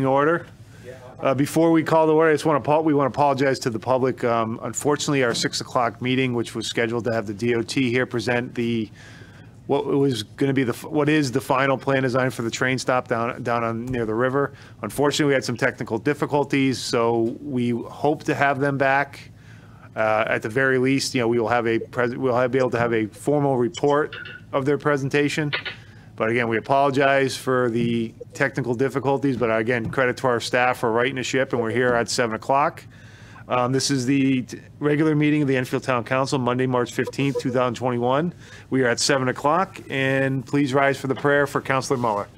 order. Uh, Before we call the order, I just want to, we want to apologize to the public. Um, Unfortunately, our 6 o'clock meeting, which was scheduled to have the DOT here present the, what was going to be the, what is the final plan design for the train stop down, down on, near the river. Unfortunately, we had some technical difficulties, so we hope to have them back. Uh, At the very least, you know, we will have a, we'll have, be able to have a formal report of their presentation. But again, we apologize for the technical difficulties, but again, credit to our staff for writing the ship, and we're here at 7 o'clock. Um, This is the regular meeting of the Enfield Town Council, Monday, March 15th, 2021. We are at 7 o'clock, and please rise for the prayer for Counselor Muller.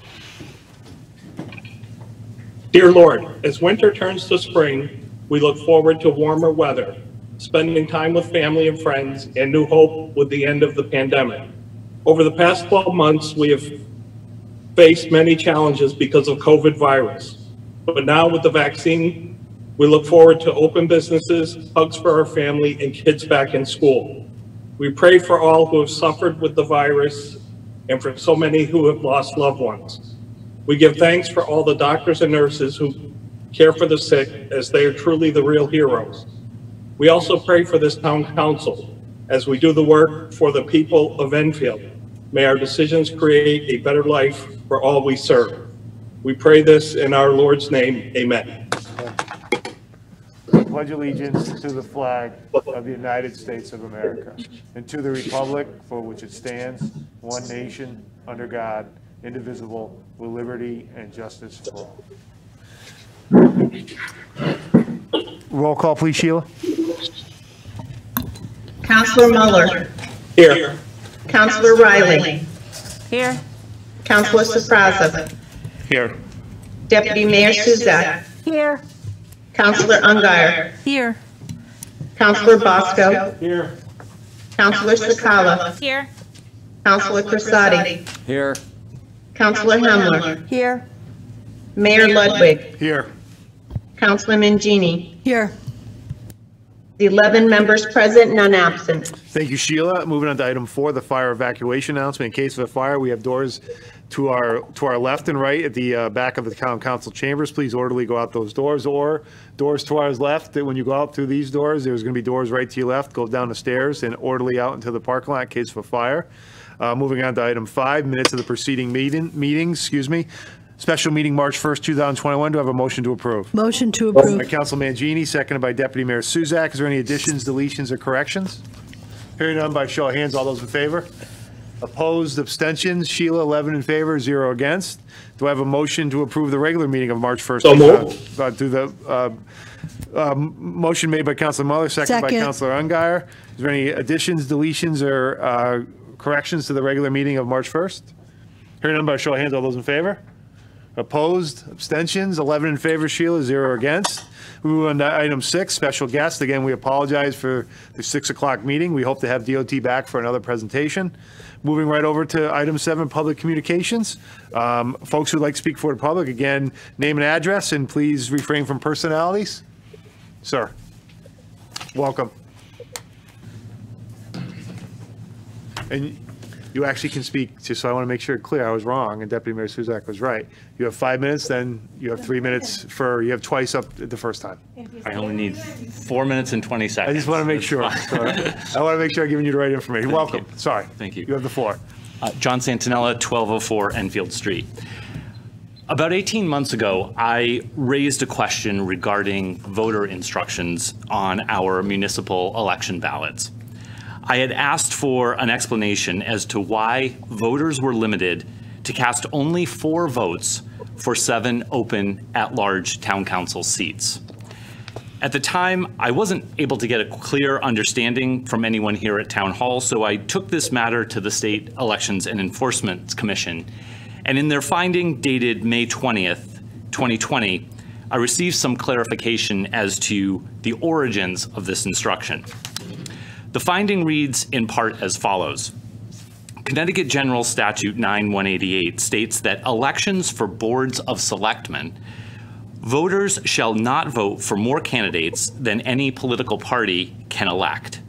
Dear Lord, as winter turns to spring, we look forward to warmer weather, spending time with family and friends, and new hope with the end of the pandemic. Over the past 12 months, we have faced many challenges because of COVID virus. But now with the vaccine, we look forward to open businesses, hugs for our family, and kids back in school. We pray for all who have suffered with the virus and for so many who have lost loved ones. We give thanks for all the doctors and nurses who care for the sick as they are truly the real heroes. We also pray for this town council as we do the work for the people of Enfield. May our decisions create a better life for all we serve. We pray this in our Lord's name. Amen. Pledge allegiance to the flag of the United States of America and to the republic for which it stands, one nation, under God, indivisible, with liberty and justice for all. Roll call, please, Sheila. Counselor Muller. Here. Counselor Riley. Here. Counselor Sferrazza. Here. Deputy Mayor Suzak. Here. Counselor Ungary. Here. Counselor Bosco. Here. Counselor Cekala. Here. Counselor Crisati. Here. Counselor Hemler. Here. Mayor Ludwig. Here. Counselor Mangini. Here. The 11 members present, none absent. Thank you, Sheila. Moving on to item four, the fire evacuation announcement. In case of a fire, we have doors to our, to our left and right at the uh, back of the town council chambers. Please orderly go out those doors, or doors to our left, when you go out through these doors, there's going to be doors right to your left, go down the stairs and orderly out into the parking lot in case of a fire. Uh, Moving on to item five, minutes of the preceding meeting, meetings, excuse me. Special meeting, March 1st, 2021. Do I have a motion to approve? Motion to approve. By approve. Council Mangini, seconded by Deputy Mayor Suzak. Is there any additions, deletions, or corrections? Hearing none by show of hands, all those in favor? Opposed, abstentions? Sheila, 11 in favor, zero against. Do I have a motion to approve the regular meeting of March 1st? So moved. Uh, Do the, uh, um, motion made by Councilor Muller, seconded by Second. Councilor Ungary. Is there any additions, deletions, or uh, corrections to the regular meeting of March 1st? Hearing none by show of hands, all those in favor? Opposed, abstentions, 11 in favor, Sheila, zero against. We move on to item six, special guest. Again, we apologize for the 6 o'clock meeting. We hope to have DOT back for another presentation. Moving right over to item seven, public communications. Um, Folks who'd like to speak for the public, again, name and address, and please refrain from personalities. Sir, welcome. And you actually can speak, just so I want to make sure clear, I was wrong, and Deputy Mayor Suzak was right. You have five minutes, then you have three minutes for, you have twice up the first time. I only need four minutes and 20 seconds. I just want to make sure. So I want to make sure I'm giving you the right information. Welcome, you. sorry. Thank you. You have the floor. Uh, John Santinella, 1204 Enfield Street. About 18 months ago, I raised a question regarding voter instructions on our municipal election ballots. I had asked for an explanation as to why voters were limited to cast only four votes for seven open at-large town council seats. At the time, I wasn't able to get a clear understanding from anyone here at Town Hall, so I took this matter to the State Elections and Enforcement Commission. And in their finding dated May 20th, 2020, I received some clarification as to the origins of this instruction. The finding reads in part as follows. Connecticut General Statute 9188 states that elections for boards of selectmen voters shall not vote for more candidates than any political party can elect.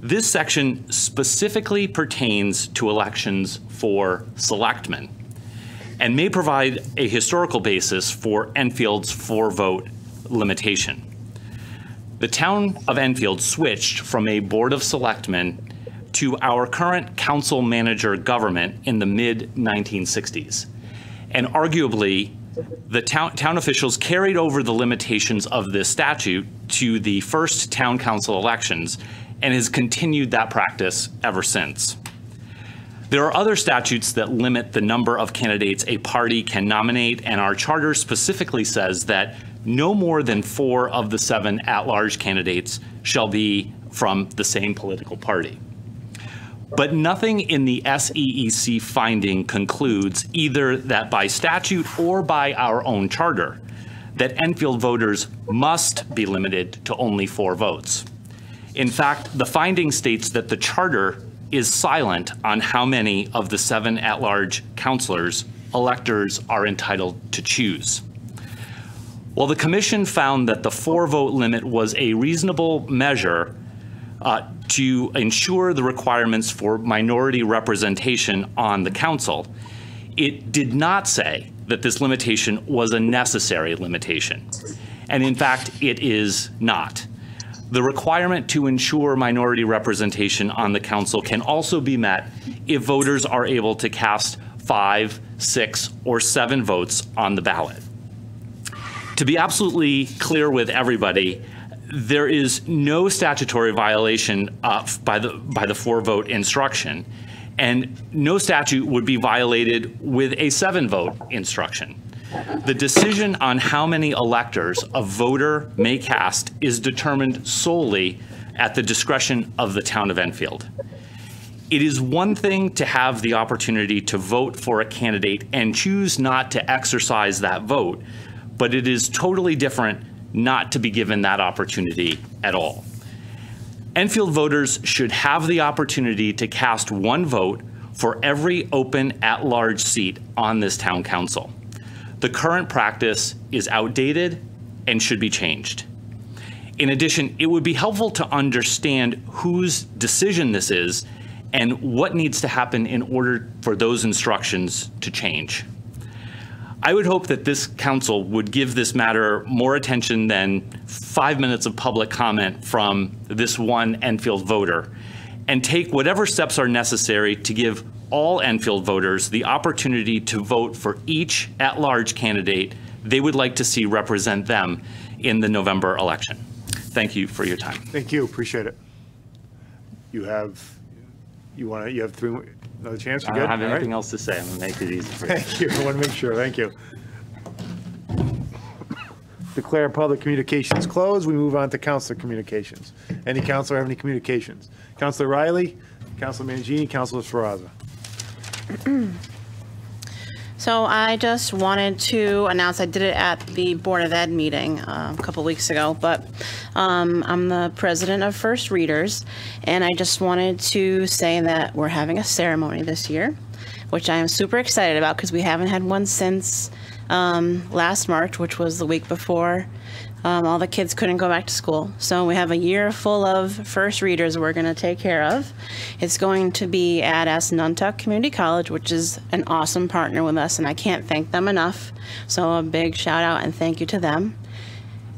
This section specifically pertains to elections for selectmen. and may provide a historical basis for Enfield's four-vote limitation. The town of Enfield switched from a Board of Selectmen to our current council manager government in the mid-1960s. And arguably, the town, town officials carried over the limitations of this statute to the first town council elections and has continued that practice ever since. There are other statutes that limit the number of candidates a party can nominate, and our charter specifically says that no more than four of the seven at-large candidates shall be from the same political party. But nothing in the SEEC finding concludes either that by statute or by our own charter, that Enfield voters must be limited to only four votes. In fact, the finding states that the charter is silent on how many of the seven at-large councilors electors are entitled to choose. While the commission found that the four-vote limit was a reasonable measure uh, to ensure the requirements for minority representation on the council, it did not say that this limitation was a necessary limitation. And in fact, it is not. The requirement to ensure minority representation on the council can also be met if voters are able to cast five, six, or seven votes on the ballot. To be absolutely clear with everybody, there is no statutory violation uh, by the by the four vote instruction, and no statute would be violated with a seven vote instruction. The decision on how many electors a voter may cast is determined solely at the discretion of the town of Enfield. It is one thing to have the opportunity to vote for a candidate and choose not to exercise that vote, but it is totally different not to be given that opportunity at all. Enfield voters should have the opportunity to cast one vote for every open at-large seat on this town council. The current practice is outdated and should be changed. In addition, it would be helpful to understand whose decision this is and what needs to happen in order for those instructions to change. I would hope that this council would give this matter more attention than five minutes of public comment from this one Enfield voter and take whatever steps are necessary to give all Enfield voters the opportunity to vote for each at-large candidate they would like to see represent them in the November election. Thank you for your time. Thank you, appreciate it. You have, you want to, you have three, another chance? You I good? don't have All right. anything else to say. I'm going to make it easy for you. Thank you, I want to make sure, thank you. Declare public communications closed, we move on to councilor communications. Any counselor have any communications? Counselor Riley, Counselor Mangini, Counselor Sferrazza. So I just wanted to announce, I did it at the Board of Ed meeting uh, a couple weeks ago, but um, I'm the president of First Readers, and I just wanted to say that we're having a ceremony this year, which I am super excited about because we haven't had one since um, last March, which was the week before um, all the kids couldn't go back to school. So we have a year full of first readers we're going to take care of. It's going to be at Asnuntuck Community College, which is an awesome partner with us, and I can't thank them enough. So a big shout out and thank you to them.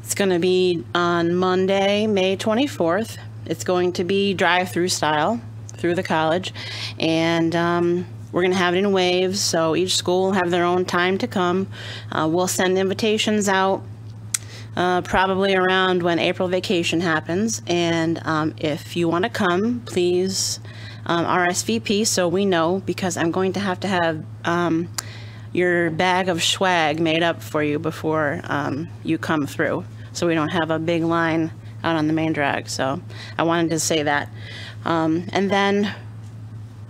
It's going to be on Monday, May 24th. It's going to be drive-through style through the college, and um, we're going to have it in waves. So each school will have their own time to come. Uh, we'll send invitations out uh, probably around when April vacation happens. And um, if you want to come, please um, RSVP so we know because I'm going to have to have um, your bag of swag made up for you before um, you come through. So we don't have a big line out on the main drag. So I wanted to say that. Um, and then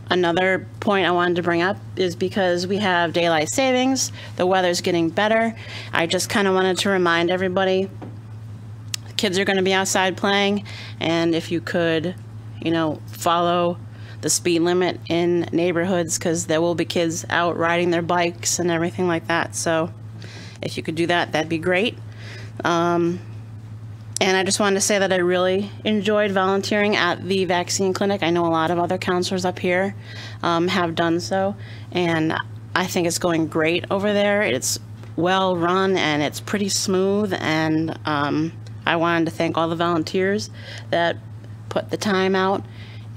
Another point I wanted to bring up is because we have daylight savings, the weather's getting better. I just kind of wanted to remind everybody, kids are going to be outside playing, and if you could, you know, follow the speed limit in neighborhoods because there will be kids out riding their bikes and everything like that. So if you could do that, that'd be great. Um, and I just wanted to say that I really enjoyed volunteering at the vaccine clinic. I know a lot of other counselors up here um, have done so. And I think it's going great over there. It's well run and it's pretty smooth. And um, I wanted to thank all the volunteers that put the time out.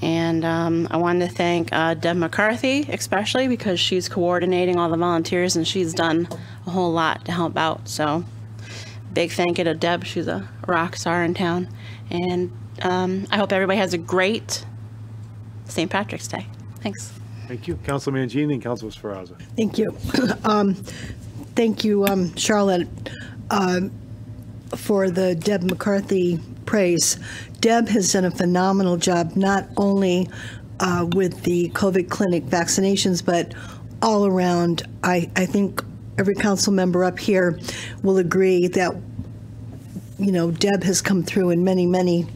And um, I wanted to thank uh, Deb McCarthy, especially because she's coordinating all the volunteers and she's done a whole lot to help out. So, big thank you to Deb. She's a rock star in town. And um, I hope everybody has a great St. Patrick's Day. Thanks. Thank you. Council Mangini and Council Sferrazza. Thank you. Um, Thank you, um, Charlotte, um, for the Deb McCarthy praise. Deb has done a phenomenal job, not only uh, with the COVID clinic vaccinations, but all around. I, I think every council member up here will agree that you know, Deb has come through in many, many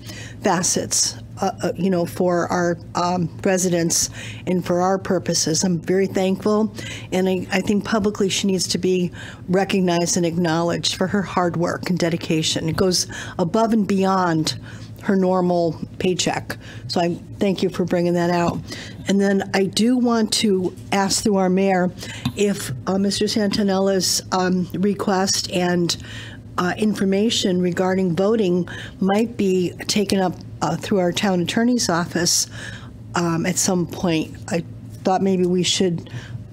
facets, uh, uh, you know, for our um, residents and for our purposes. I'm very thankful, and I, I think publicly she needs to be recognized and acknowledged for her hard work and dedication. It goes above and beyond her normal paycheck. So I thank you for bringing that out. And then I do want to ask through our mayor if uh, Mr. Santinella's um, request and uh, information regarding voting might be taken up uh, through our town attorney's office um, at some point. I thought maybe we should,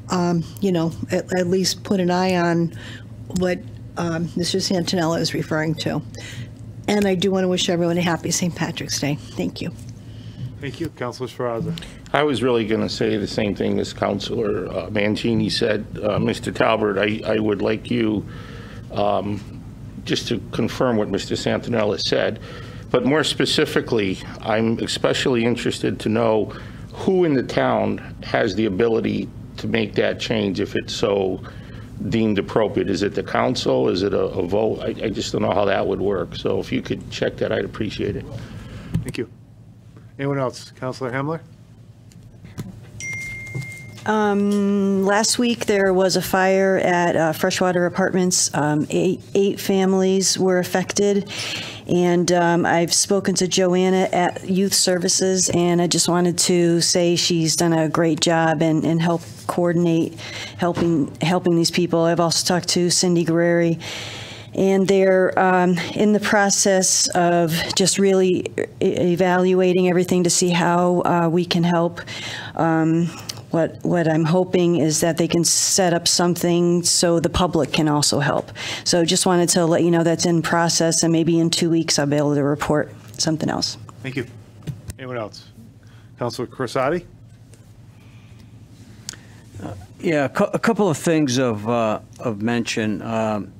um, you know, at, at least put an eye on what um, Mr. Santinella is referring to. And I do want to wish everyone a happy St. Patrick's Day. Thank you. Thank you. Council Sferrazza. I was really going to say the same thing as Councilor uh, Mangini said. Uh, Mr. Talbert, I, I would like you um, just to confirm what Mr. Santinella said, but more specifically, I'm especially interested to know who in the town has the ability to make that change if it's so deemed appropriate. Is it the council? Is it a, a vote? I, I just don't know how that would work. So if you could check that, I'd appreciate it. Thank you. Anyone else? Councilor Hemler? Last week, there was a fire at uh, Freshwater Apartments. Um, Eight eight families were affected, and um, I've spoken to Joanna at Youth Services, and I just wanted to say she's done a great job and and help coordinate, helping, helping these people. I've also talked to Cindy Guerreri, and they're um, in the process of just really e- evaluating everything to see how uh, we can help. Um, What, what I'm hoping is that they can set up something so the public can also help. So just wanted to let you know that's in process, and maybe in two weeks I'll be able to report something else. Thank you. Anyone else? Councilor Crissati? Yeah, a couple of things of, uh, of mention. Um,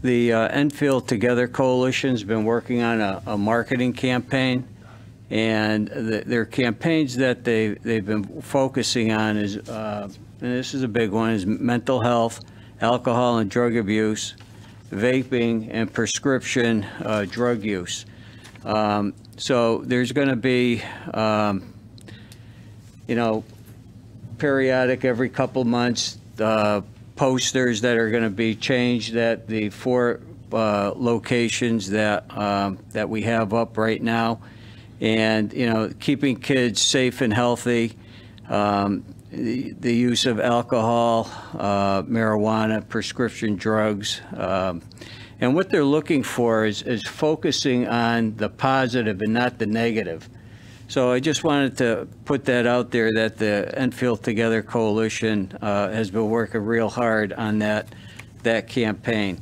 The uh, Enfield Together Coalition's been working on a, a marketing campaign, and the- their campaigns that they, they've been focusing on is, uh, and this is a big one, is mental health, alcohol and drug abuse, vaping, and prescription uh, drug use. Um, So there's going to be, um, you know, periodic, every couple months, uh, posters that are going to be changed at the four uh, locations that, um, that we have up right now. And, you know, keeping kids safe and healthy, um, the the use of alcohol, uh, marijuana, prescription drugs. um, And what they're looking for is, is focusing on the positive and not the negative. So I just wanted to put that out there, that the Enfield Together Coalition uh, has been working real hard on that, that campaign.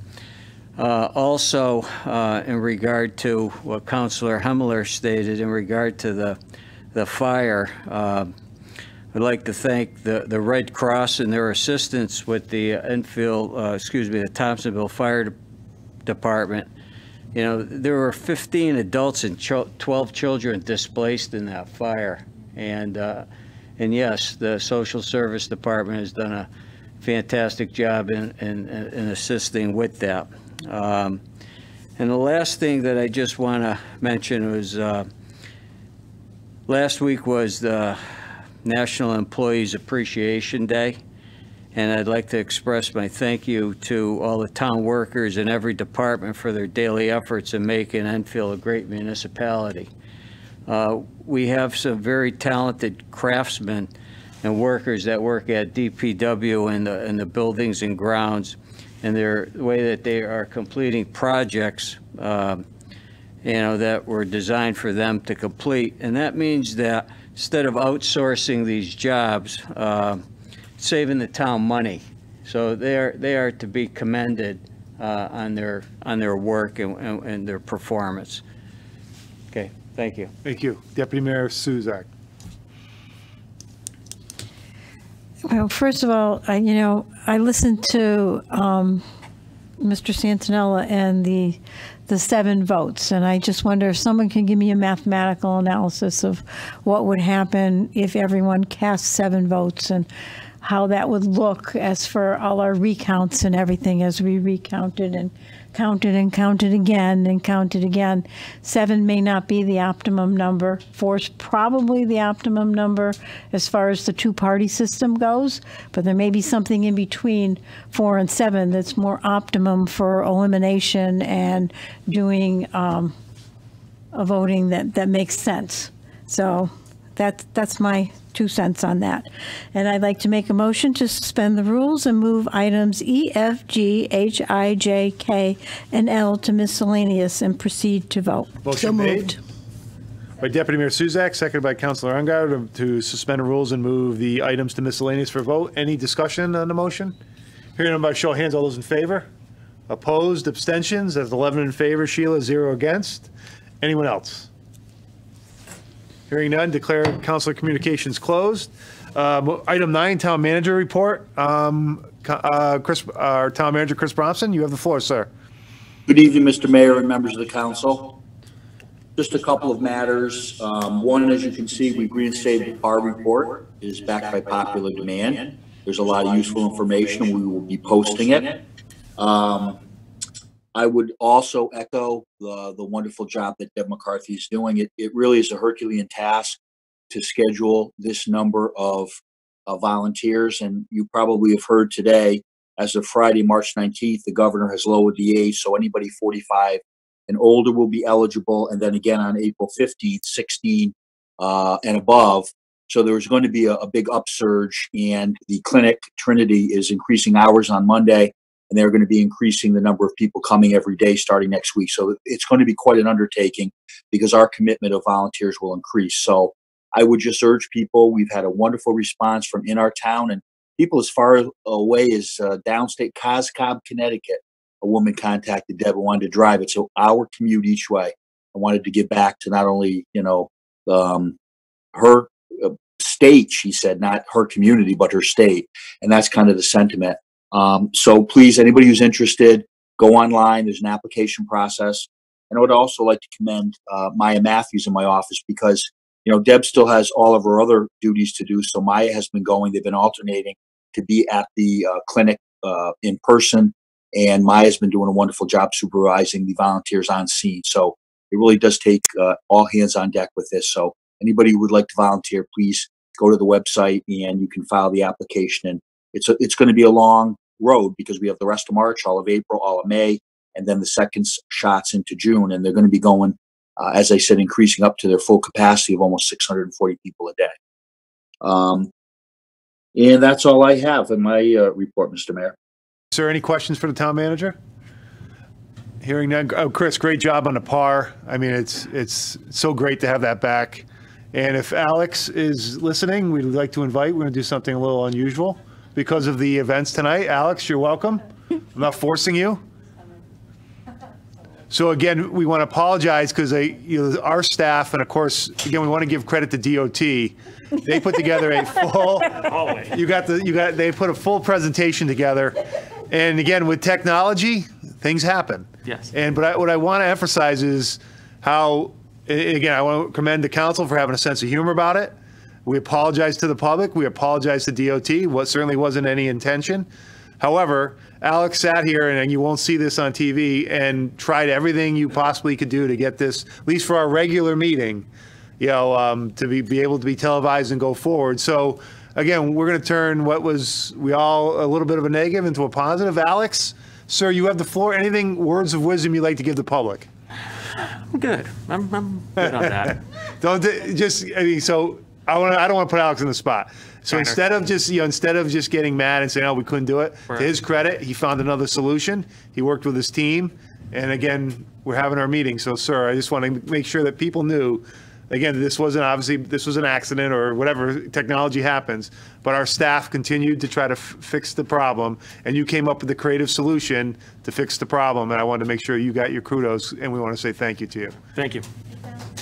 Uh, Also, uh, in regard to what Councilor Hemmler stated in regard to the, the fire, uh, I'd like to thank the, the Red Cross and their assistance with the Enfield, uh, excuse me, the Thompsonville Fire De- Department. You know, there were 15 adults and 12 children displaced in that fire. And, uh, and yes, the Social Service Department has done a fantastic job in, in, in assisting with that. Um, And the last thing that I just want to mention was, uh, last week was the National Employees Appreciation Day. And I'd like to express my thank you to all the town workers in every department for their daily efforts in making Enfield a great municipality. Uh, We have some very talented craftsmen and workers that work at DPW and the, and the buildings and grounds, and their, the way that they are completing projects, um, you know, that were designed for them to complete. And that means that instead of outsourcing these jobs, uh, saving the town money. So they are, they are to be commended uh, on their, on their work and, and and their performance. Okay, thank you. Thank you. Deputy Mayor Suzak. Well, first of all, I, you know, I listened to um, Mr. Santinella and the the seven votes, and I just wonder if someone can give me a mathematical analysis of what would happen if everyone cast seven votes and how that would look as for all our recounts and everything as we recounted and counted and counted again and counted again. Seven may not be the optimum number. Four's probably the optimum number as far as the two party system goes, but there may be something in between four and seven that's more optimum for elimination and doing um, a voting that, that makes sense. So that, that's my two cents on that. And I'd like to make a motion to suspend the rules and move items E, F, G, H, I, J, K, and L to miscellaneous and proceed to vote. Motion made by Deputy Mayor Suzak, seconded by Councilor Ungary to suspend the rules and move the items to miscellaneous for vote. Any discussion on the motion? Hearing none by show of hands, all those in favor? Opposed, abstentions? That's 11 in favor, Sheila, zero against. Anyone else? Hearing none, declare councilor communications closed. Um, Item nine, town manager report. Um, uh, Chris, our town manager, Chris Bromson, you have the floor, sir. Good evening, Mr. Mayor and members of the council. Just a couple of matters. Um, One, as you can see, we reinstated our report. It is backed by popular demand. There's a lot of useful information. We will be posting it. Um, I would also echo the, the wonderful job that Deb McCarthy is doing. It, it really is a Herculean task to schedule this number of uh, volunteers. And you probably have heard today, as of Friday, March 19th, the governor has lowered the age, so anybody 45 and older will be eligible. And then again on April 15th, 16 uh, and above. So there's going to be a, a big upsurge, and the clinic Trinity is increasing hours on Monday, and they're going to be increasing the number of people coming every day starting next week. So it's going to be quite an undertaking because our commitment of volunteers will increase. So I would just urge people. We've had a wonderful response from in our town, and people as far away as uh, downstate Cos Cob, Connecticut. A woman contacted Deb and wanted to drive it, so our commute each way. I wanted to give back to not only you know um, her uh, state, she said, not her community, but her state, and that's kind of the sentiment. Um, so please, anybody who's interested, go online. There's an application process, and I would also like to commend uh, Maya Matthews in my office because you know Deb still has all of her other duties to do. So Maya has been going; they've been alternating to be at the uh, clinic uh, in person, and Maya's been doing a wonderful job supervising the volunteers on scene. So it really does take uh, all hands on deck with this. So anybody who would like to volunteer, please go to the website and you can file the application. And it's it's going to be a long road because we have the rest of March, all of April, all of May, and then the second shots into June, and they're going to be going, uh, as I said, increasing up to their full capacity of almost 640 people a day. Um, and that's all I have in my uh, report, Mr. Mayor. Is there any questions for the town manager? Hearing none, oh, Chris, great job on the par. I mean, it's, it's so great to have that back. And if Alex is listening, we'd like to invite, we're going to do something a little unusual because of the events tonight. Alex, you're welcome. I'm not forcing you. So again, we want to apologize because you know, our staff, and of course, again, we want to give credit to DOT. They put together a full, you got the, you got, they put a full presentation together. And again, with technology, things happen. Yes. And, but I, what I want to emphasize is how, again, I want to commend the council for having a sense of humor about it. We apologize to the public. We apologize to DOT. What certainly wasn't any intention. However, Alex sat here, and you won't see this on TV, and tried everything you possibly could do to get this, at least for our regular meeting, you know, um, to be, be able to be televised and go forward. So again, we're going to turn what was, we all, a little bit of a negative into a positive. Alex, sir, you have the floor. Anything, words of wisdom you'd like to give the public? I'm good. I'm, I'm good on that. Don't, just, I mean, so I want. I don't want to put Alex in the spot. So instead of just you know, instead of just getting mad and saying, "Oh, we couldn't do it," to his credit, he found another solution. He worked with his team, and again, we're having our meeting. So, sir, I just want to make sure that people knew. Again, this wasn't obviously this was an accident or whatever technology happens, but our staff continued to try to f- fix the problem, and you came up with a creative solution to fix the problem. And I wanted to make sure you got your kudos, and we want to say thank you to you. Thank you.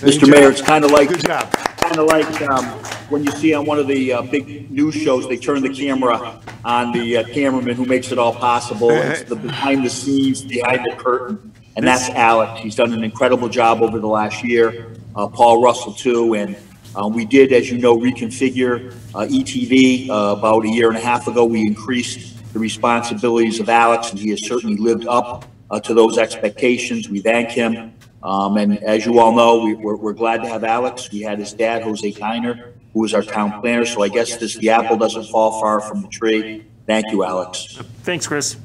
Mr. Mayor, it's kind of like, Good job. kind of like um, when you see on one of the uh, big news shows, they turn the camera on the uh, cameraman who makes it all possible. It's the behind the scenes, behind the curtain, and that's Alex. He's done an incredible job over the last year. Uh, Paul Russell too, and uh, we did, as you know, reconfigure uh, ETV uh, about a year and a half ago. We increased the responsibilities of Alex, and he has certainly lived up uh, to those expectations. We thank him. Um, and as you all know, we, we're, we're glad to have Alex. We had his dad, Jose Kiner, who was our town planner. So I guess this, the apple doesn't fall far from the tree. Thank you, Alex. Thanks, Chris.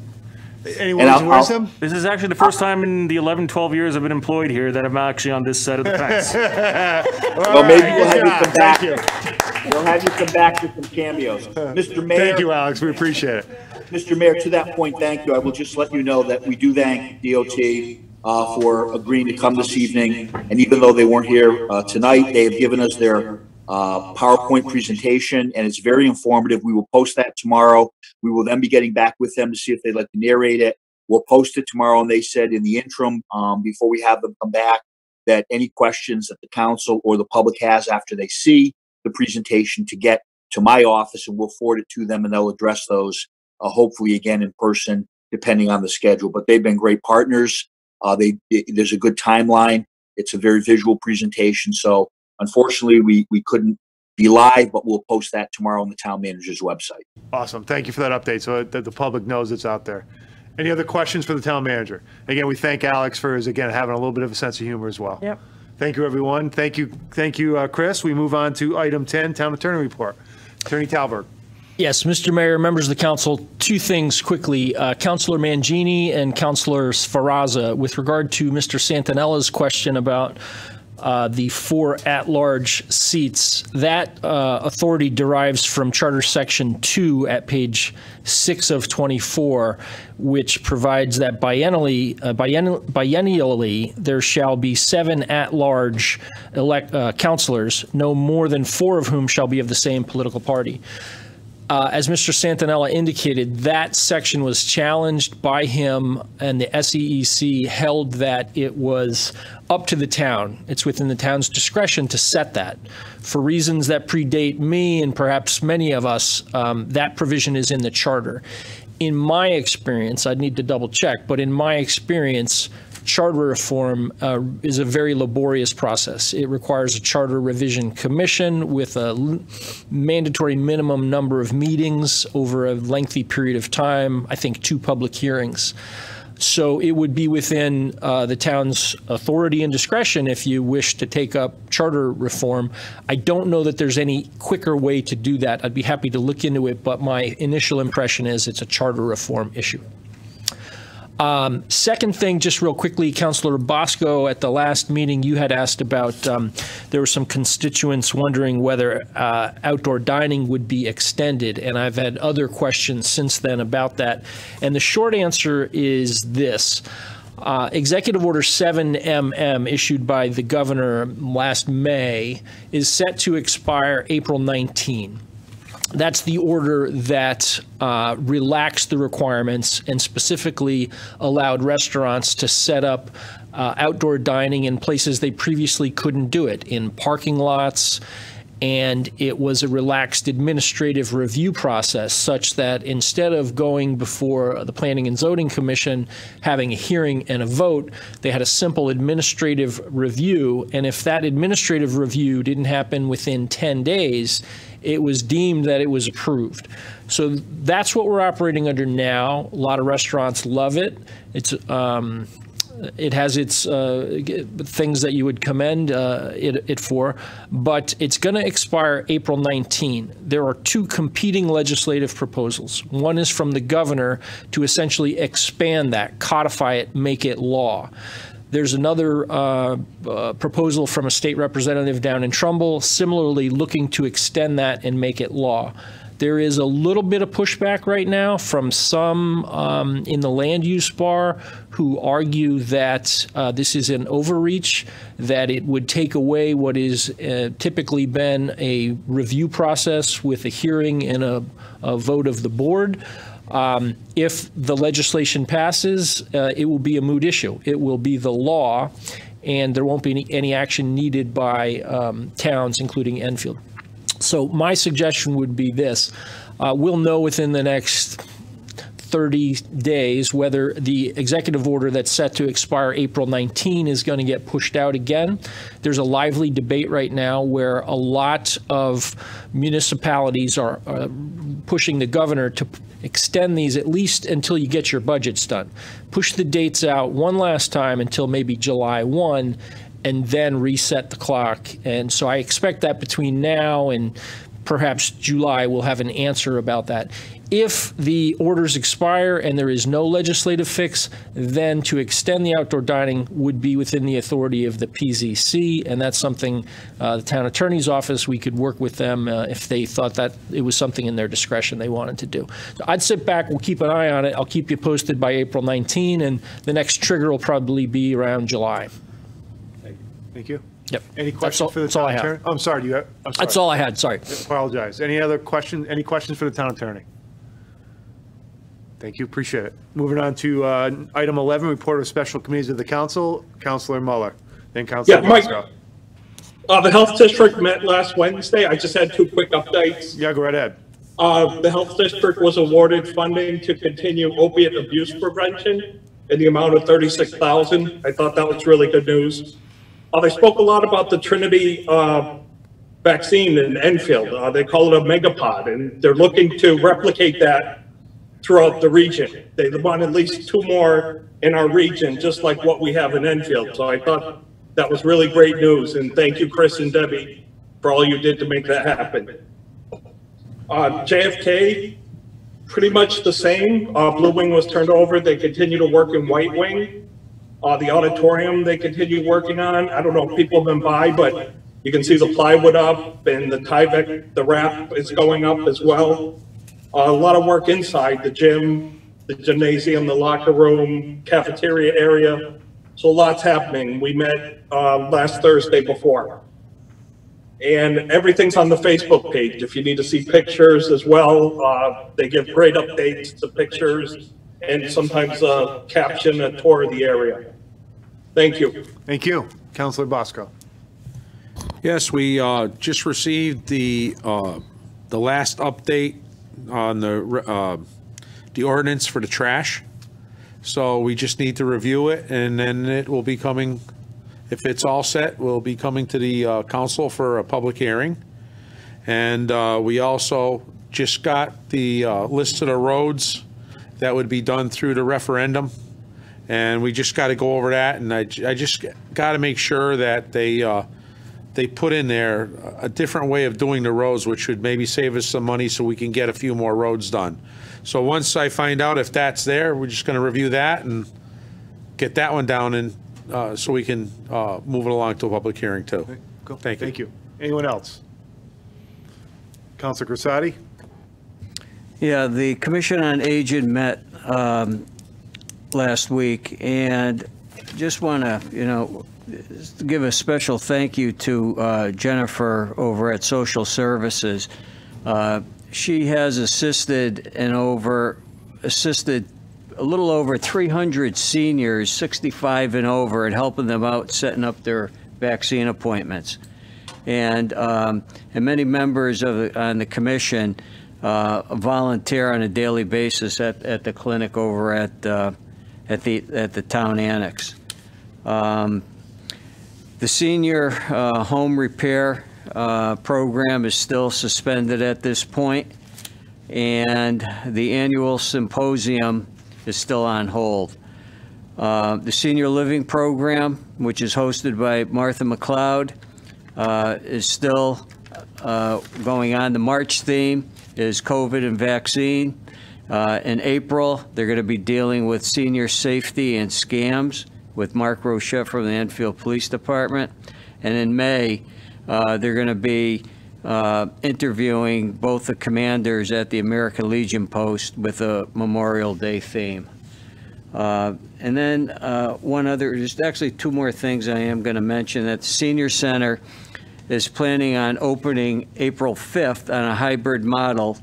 Any And words I'll- I'll- This is actually the first time in the 11, 12 years I've been employed here that I'm actually on this side of the fence. Well, maybe we'll have good you come back. Thank you. We'll have you come back with some cameos. Mr. Mayor. Thank you, Alex. We appreciate it. Mr. Mayor, to that point, thank you. I will just let you know that we do thank DOT uh, for agreeing to come this evening. And even though they weren't here uh, tonight, they have given us their uh, PowerPoint presentation, and it's very informative. We will post that tomorrow. We will then be getting back with them to see if they'd like to narrate it. We'll post it tomorrow, and they said in the interim, um, before we have them come back, that any questions that the council or the public has after they see the presentation to get to my office, and we'll forward it to them, and they'll address those uh, hopefully again in person, depending on the schedule. But they've been great partners. Uh, they, it- there's a good timeline. It's a very visual presentation. So unfortunately, we, we couldn't be live, but we'll post that tomorrow on the town manager's website. Awesome. Thank you for that update so that the public knows it's out there. Any other questions for the town manager? Again, we thank Alex for his, again, having a little bit of a sense of humor as well. Yep. Thank you, everyone. Thank you, thank you, uh, Chris. We move on to item 10, Town Attorney Report. Attorney Talbert. Yes, Mr. Mayor, members of the council, two things quickly. Uh, Councilor Mangini and Councilor Sferrazza, with regard to Mr. Santinella's question about uh, the four at-large seats, that uh, authority derives from Charter Section 2 at page 6 of 24, which provides that biennially, uh, bienn- biennially, there shall be seven at-large elect, uh, councilors, no more than four of whom shall be of the same political party. Uh, as Mr. Santinella indicated, that section was challenged by him, and the SEEC held that it was up to the town. It's within the town's discretion to set that. For reasons that predate me and perhaps many of us, um, that provision is in the charter. In my experience, I'd need to double check, but in my experience, charter reform uh, is a very laborious process. It requires a charter revision commission with a mandatory minimum number of meetings over a lengthy period of time, I think two public hearings. So it would be within uh, the town's authority and discretion if you wish to take up charter reform. I don't know that there's any quicker way to do that. I'd be happy to look into it, but my initial impression is it's a charter reform issue. Um, second thing, just real quickly, Councilor Bosco, at the last meeting, you had asked about, um, there were some constituents wondering whether uh, outdoor dining would be extended, and I've had other questions since then about that. And the short answer is this. Uh, Executive Order 7MM, issued by the governor last May, is set to expire April 19. That's the order that uh, relaxed the requirements and specifically allowed restaurants to set up uh, outdoor dining in places they previously couldn't do it, in parking lots. And it was a relaxed administrative review process such that instead of going before the Planning and Zoning Commission, having a hearing and a vote, they had a simple administrative review. And if that administrative review didn't happen within 10 days, it was deemed that it was approved. So that's what we're operating under now. A lot of restaurants love it. It's um, it has its uh, things that you would commend uh, it, it for, but it's going to expire April 19. There are two competing legislative proposals. One is from the governor to essentially expand that, codify it, make it law. There's another uh, uh, proposal from a state representative down in Trumbull, similarly looking to extend that and make it law. There is a little bit of pushback right now from some um, in the land use bar who argue that uh, this is an overreach, that it would take away what is uh, typically been a review process with a hearing and a, a vote of the board. Um, if the legislation passes, uh, it will be a moot issue. It will be the law, and there won't be any, any action needed by um, towns, including Enfield. So my suggestion would be this. Uh, We'll know within the next 30 days whether the executive order that's set to expire April 19 is going to get pushed out again. There's a lively debate right now where a lot of municipalities are uh, pushing the governor to extend these at least until you get your budgets done. Push the dates out one last time until maybe July 1 and then reset the clock. And so I expect that between now and perhaps July, we'll have an answer about that. If the orders expire and there is no legislative fix, then to extend the outdoor dining would be within the authority of the PZC, and that's something uh, the town attorney's office, we could work with them uh, if they thought that it was something in their discretion they wanted to do. So I'd sit back, we'll keep an eye on it, I'll keep you posted by April 19, and the next trigger will probably be around July. Thank you. Yep. Any questions all- for the that's all town I attorney? I'm sorry, do you have? I'm That's all I had, sorry. Apologize. Any other question, any questions for the town attorney? Thank you, appreciate it. Moving on to uh, item 11, report of special committees of the council, Counselor Muller, then Counselor Yeah, Mike. Uh, the health district met last Wednesday. I just had two quick updates. Yeah, go right ahead. Uh, the health district was awarded funding to continue opiate abuse prevention in the amount of thirty-six thousand. I thought that was really good news. Uh, they spoke a lot about the Trinity, uh, vaccine in Enfield. Uh, they call it a megapod, and they're looking to replicate that throughout the region. They want at least two more in our region, just like what we have in Enfield. So I thought that was really great news, and thank you, Chris and Debbie, for all you did to make that happen. Uh, JFK, pretty much the same. Uh, Blue Wing was turned over. They continue to work in White Wing. Uh, the auditorium, they continue working on. I don't know if people have been by, but you can see the plywood up and the Tyvek, the wrap is going up as well. A lot of work inside the gym, the gymnasium, the locker room, cafeteria area. So lots happening. We met, uh, last Thursday before. And everything's on the Facebook page. If you need to see pictures as well, uh, they give great updates to pictures and sometimes a caption, a tour of the area. Thank you. Thank you. Councilor Bosco. Yes, we uh, just received the, uh, the last update on the, uh, the ordinance for the trash. So we just need to review it, and then it will be coming, if it's all set, we'll be coming to the uh, council for a public hearing. And uh, we also just got the uh, list of the roads that would be done through the referendum. And we just got to go over that, and I, I just got to make sure that they, uh, they put in there a different way of doing the roads, which would maybe save us some money so we can get a few more roads done. So once I find out if that's there, we're just going to review that and get that one down and, uh, so we can, uh, move it along to a public hearing too. Cool. Thank you. Thank you. Anyone else? Counselor Grisati? Yeah, the Commission on Aging met um, last week, and just want to, you know, give a special thank you to uh, Jennifer over at Social Services. Uh, She has assisted and over, assisted a little over 300 seniors, 65 and over, and helping them out, setting up their vaccine appointments. And, um, and many members of, the- on the commission uh, volunteer on a daily basis at, at the clinic over at, uh, at the, at the town annex. Um, The senior uh, home repair uh, program is still suspended at this point, and the annual symposium is still on hold. Uh, The senior living program, which is hosted by Martha McLeod, uh, is still uh, going on. The March theme is COVID and vaccine. Uh, In April, they're going to be dealing with senior safety and scams with Mark Rochette from the Enfield Police Department. And in May, uh, they're going to be uh, interviewing both the commanders at the American Legion Post with a Memorial Day theme. Uh, And then uh, one other, just actually two more things I am going to mention, that the Senior Center is planning on opening April 5th on a hybrid model.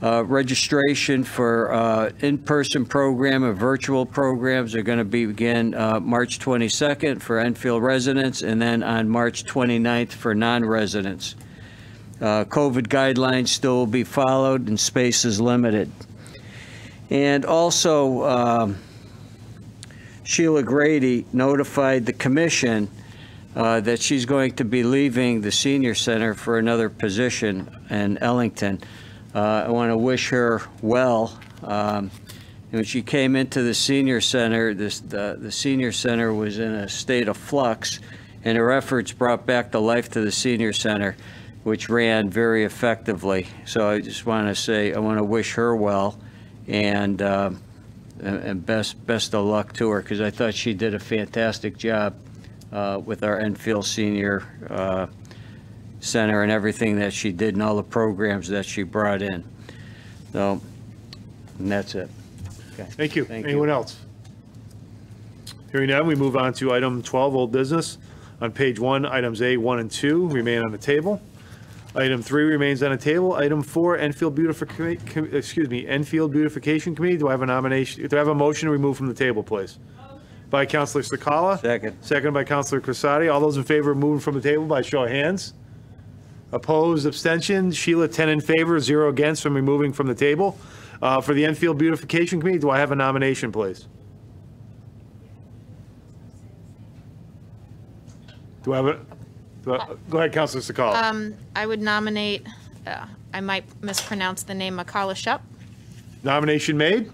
Uh, Registration for uh, in-person program and virtual programs are going to begin uh, March 22nd for Enfield residents, and then on March 29th for non-residents. Uh, COVID guidelines still will be followed and space is limited. And also, um, Sheila Grady notified the commission uh, that she's going to be leaving the senior center for another position in Ellington. Uh, I want to wish her well. Um, When she came into the senior center, this, the, the senior center was in a state of flux, and her efforts brought back the life to the senior center, which ran very effectively. So I just want to say, I want to wish her well, and, um, and and best, best of luck to her, because I thought she did a fantastic job uh, with our Enfield Senior uh, Center and everything that she did and all the programs that she brought in. So, and that's it. Okay. Thank you. Thank you. Anyone else? Hearing none, we move on to item 12, old business. On page one, items A, 1, and 2 remain on the table. Item 3 remains on the table. Item 4, Enfield Beautification, Committee, excuse me, Enfield Beautification Committee. Do I have a nomination, do I have a motion to remove from the table, please? By Councilor Cekala. Second. Second by Councilor Crissati. All those in favor of moving from the table by show of hands? Opposed, abstention? Sheila, 10 in favor, 0 against from removing from the table. Uh, For the Enfield Beautification Committee, do I have a nomination, please? Do I have a, do I- go ahead, Counselor Cekala. Um, I would nominate, uh, I might mispronounce the name, Makala Shup. Nomination made?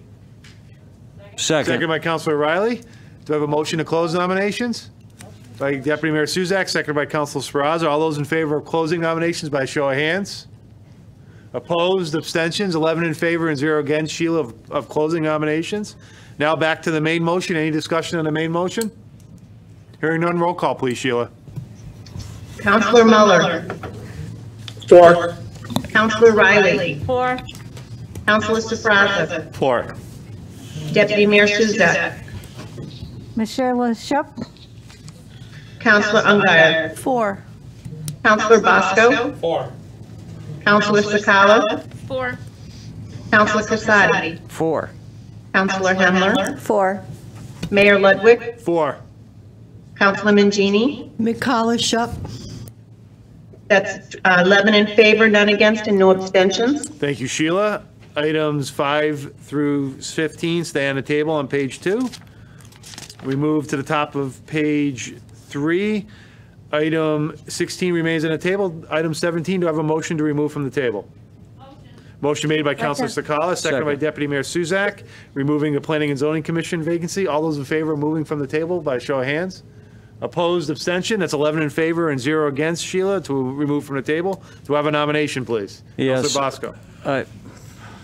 Second Second. by Counselor Riley. Do I have a motion to close nominations? By Deputy Mayor Suzak, seconded by Counselor Sferrazza. All those in favor of closing nominations by show of hands? Opposed, abstentions, 11 in favor and 0 against. Sheila of, of closing nominations. Now back to the main motion. Any discussion on the main motion? Hearing none, roll call, please, Sheila. Counselor Muller. Four. Counselor Riley. Four. Counselor Sferrazza. Four. Deputy Mayor Suzak. Michelle Shup? Counselor Ungary. Four. Counselor Bosco. Four. Counselor Cekala. Four. Counselor Casati. Four. Counselor Hemler. Four. Mayor Ludwig. Four. Counselor Mangini. McCalla Shup. That's uh, 11 in favor, none against, and no abstentions. Thank you, Sheila. Items 5 through 15 stay on the table on page 2. We move to the top of page 3. Item 16 remains on the table. Item 17, do I have a motion to remove from the table? Motion made by Counselor Cekala, seconded by Deputy Mayor Suzak, removing the Planning and Zoning Commission vacancy. All those in favor of moving from the table by show of hands? Opposed, abstention? That's 11 in favor and 0 against, Sheila, to remove from the table. Do I have a nomination, please? Yes. Counselor Bosco. Uh,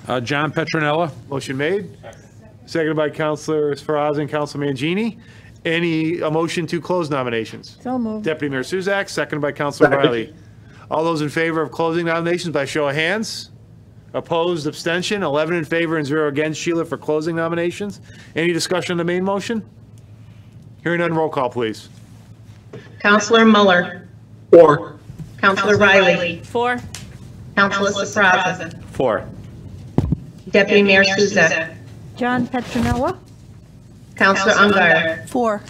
Uh, John Petronella? Motion made. Seconded by Counselor Sferrazza and Counselor Mangini. Any, a motion to close nominations? So moved. Deputy Mayor Suzak, seconded by Counselor Riley. All those in favor of closing nominations by show of hands? Opposed, abstention, 11 in favor and 0 against. Sheila for closing nominations. Any discussion on the main motion? Hearing none, roll call, please. Counselor Muller. Four. Counselor Riley. Four. Counselor Sferrazza. Four. Deputy Mayor Suzak. John Petronella? Counselor Ungary. Four.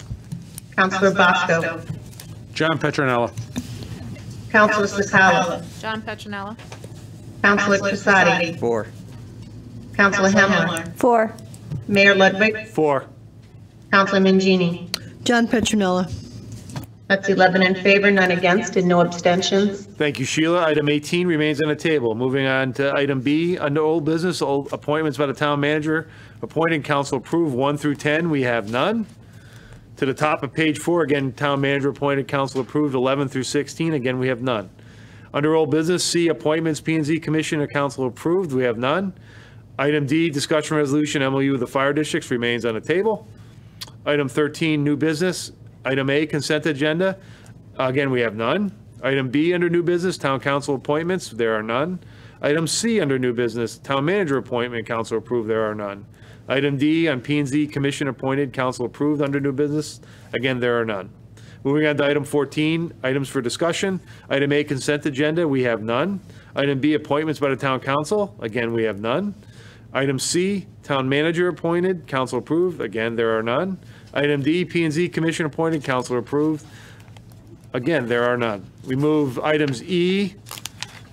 Counselor Bosco. John Petronella. Counselor Cekala. John Petronella. Counselor Casati. Four. Councillor Hemler. Four. Mayor Ludwig. Four. Counselor Mangini. John Petronella. That's 11 in favor, none against, and no abstentions. Thank you, Sheila. Item 18 remains on the table. Moving on to item B, under old business, old appointments by the town manager, appointing council approved 1 through 10, we have none. To the top of page 4, again, town manager appointed, council approved 11 through 16, again, we have none. Under old business, C, appointments, P and Z Commissioner, council approved, we have none. Item D, discussion resolution MOU with the fire districts remains on the table. Item 13, new business. Item A, consent agenda. Again, we have none. Item B, under new business, town council appointments, there are none. Item C, under new business, town manager appointment, council approved, there are none. Item D, on P and Z commission appointed, council approved, under new business, again, there are none. Moving on to item 14, items for discussion. Item A, consent agenda, we have none. Item B, appointments by the town council, again, we have none. Item C, town manager appointed, council approved, again, there are none. Item D, P and Z commission appointed, council approved, again, there are none. We move items E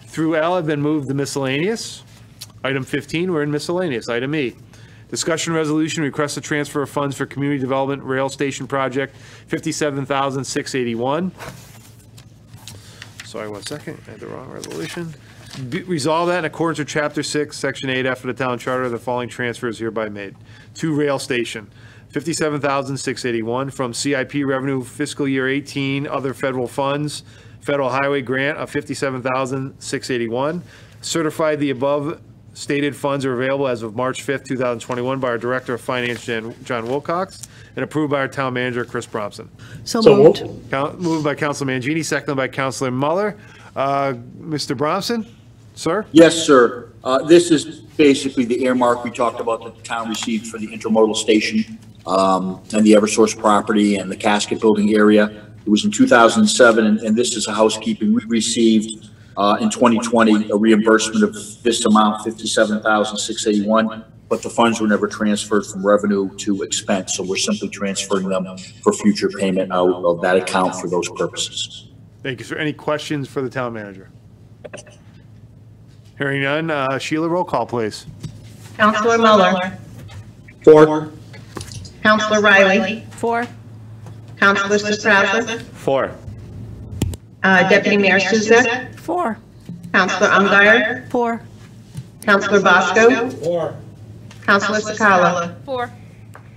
through L have been moved to miscellaneous. Item 15, we're in miscellaneous. Item E, discussion resolution, request to transfer of funds for community development rail station project, 57681 Sorry, one second, I had the wrong resolution. Be- Resolve that in accordance with Chapter 6, Section 8F of the Town Charter, the following transfer is hereby made. To rail station, 57681 from CIP revenue fiscal year 18, other federal funds, federal highway grant of 57681 Certified the above stated funds are available as of March 5th, 2021 by our Director of Finance, Jan- John Wilcox, and approved by our Town Manager, Chris Bromson. So moved. Count- Moved by Council Mangini, seconded by Councilor Muller. Uh, Mr. Bromson, sir? Yes, sir. Uh, This is basically the earmark we talked about that the town received for the intermodal station um, and the Eversource property and the casket building area. It was in 2007, and and this is a housekeeping. We received uh, in 2020 a reimbursement of this amount, 57681 but the funds were never transferred from revenue to expense, so we're simply transferring them for future payment out of that account for those purposes. Thank you, sir. Any questions for the Town Manager? Hearing none, uh, Sheila, roll call, please. Counselor Muller. Four. Counselor Riley. Four. Counselor Sferrazza. Four. Uh, Deputy Mayor Suzak. Four. Counselor Ungary. Four. Counselor Bosco. Four. Counselor Cekala. Four.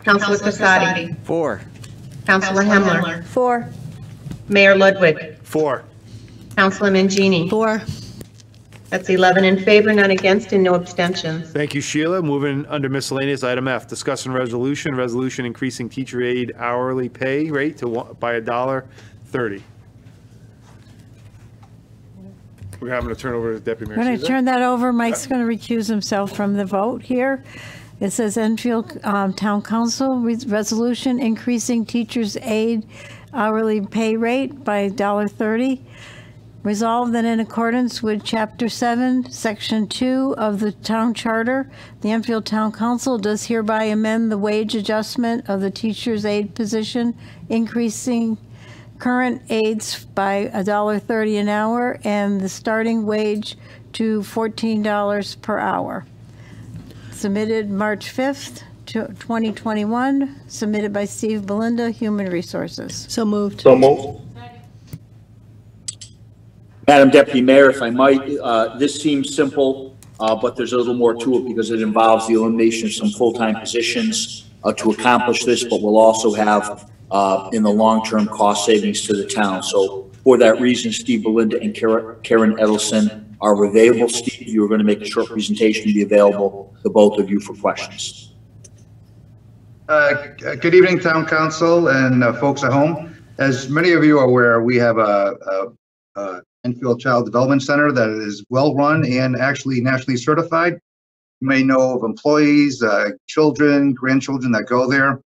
Counselor Casati. Four. Counselor Hemler. Four. Mayor Ludwig. Four. Counselor Mangini. Four. That's 11 in favor, none against, and no abstentions. Thank you, Sheila. Moving under miscellaneous, item F, discussion resolution, resolution increasing teacher aid hourly pay rate to, one- by a dollar thirty. We're having to turn over to Deputy Mayor. I'm going to turn that over. Mike's going to recuse himself from the vote here. It says Enfield um, Town Council re- resolution increasing teachers' aid hourly pay rate by $1.30. Resolved that in accordance with Chapter 7, Section 2 of the Town Charter, the Enfield Town Council does hereby amend the wage adjustment of the teacher's aid position, increasing current aides by $1.30 an hour and the starting wage to $14 per hour. Submitted March 5th, 2021, submitted by Steve Belinda, Human Resources. So moved. So moved. Madam Deputy Mayor, if I might, uh, this seems simple, uh, but there's a little more to it because it involves the elimination of some full-time positions uh, to accomplish this, but we'll also have uh, in the long-term cost savings to the town. So for that reason, Steve Belinda and Karen Edelson are available. Steve, you are going to make a short presentation and be available, the both of you, for questions. Uh, Good evening, Town Council and uh, folks at home. As many of you are aware, we have a a- a Enfield Child Development Center that is well-run and actually nationally certified. You may know of employees, uh, children, grandchildren that go there.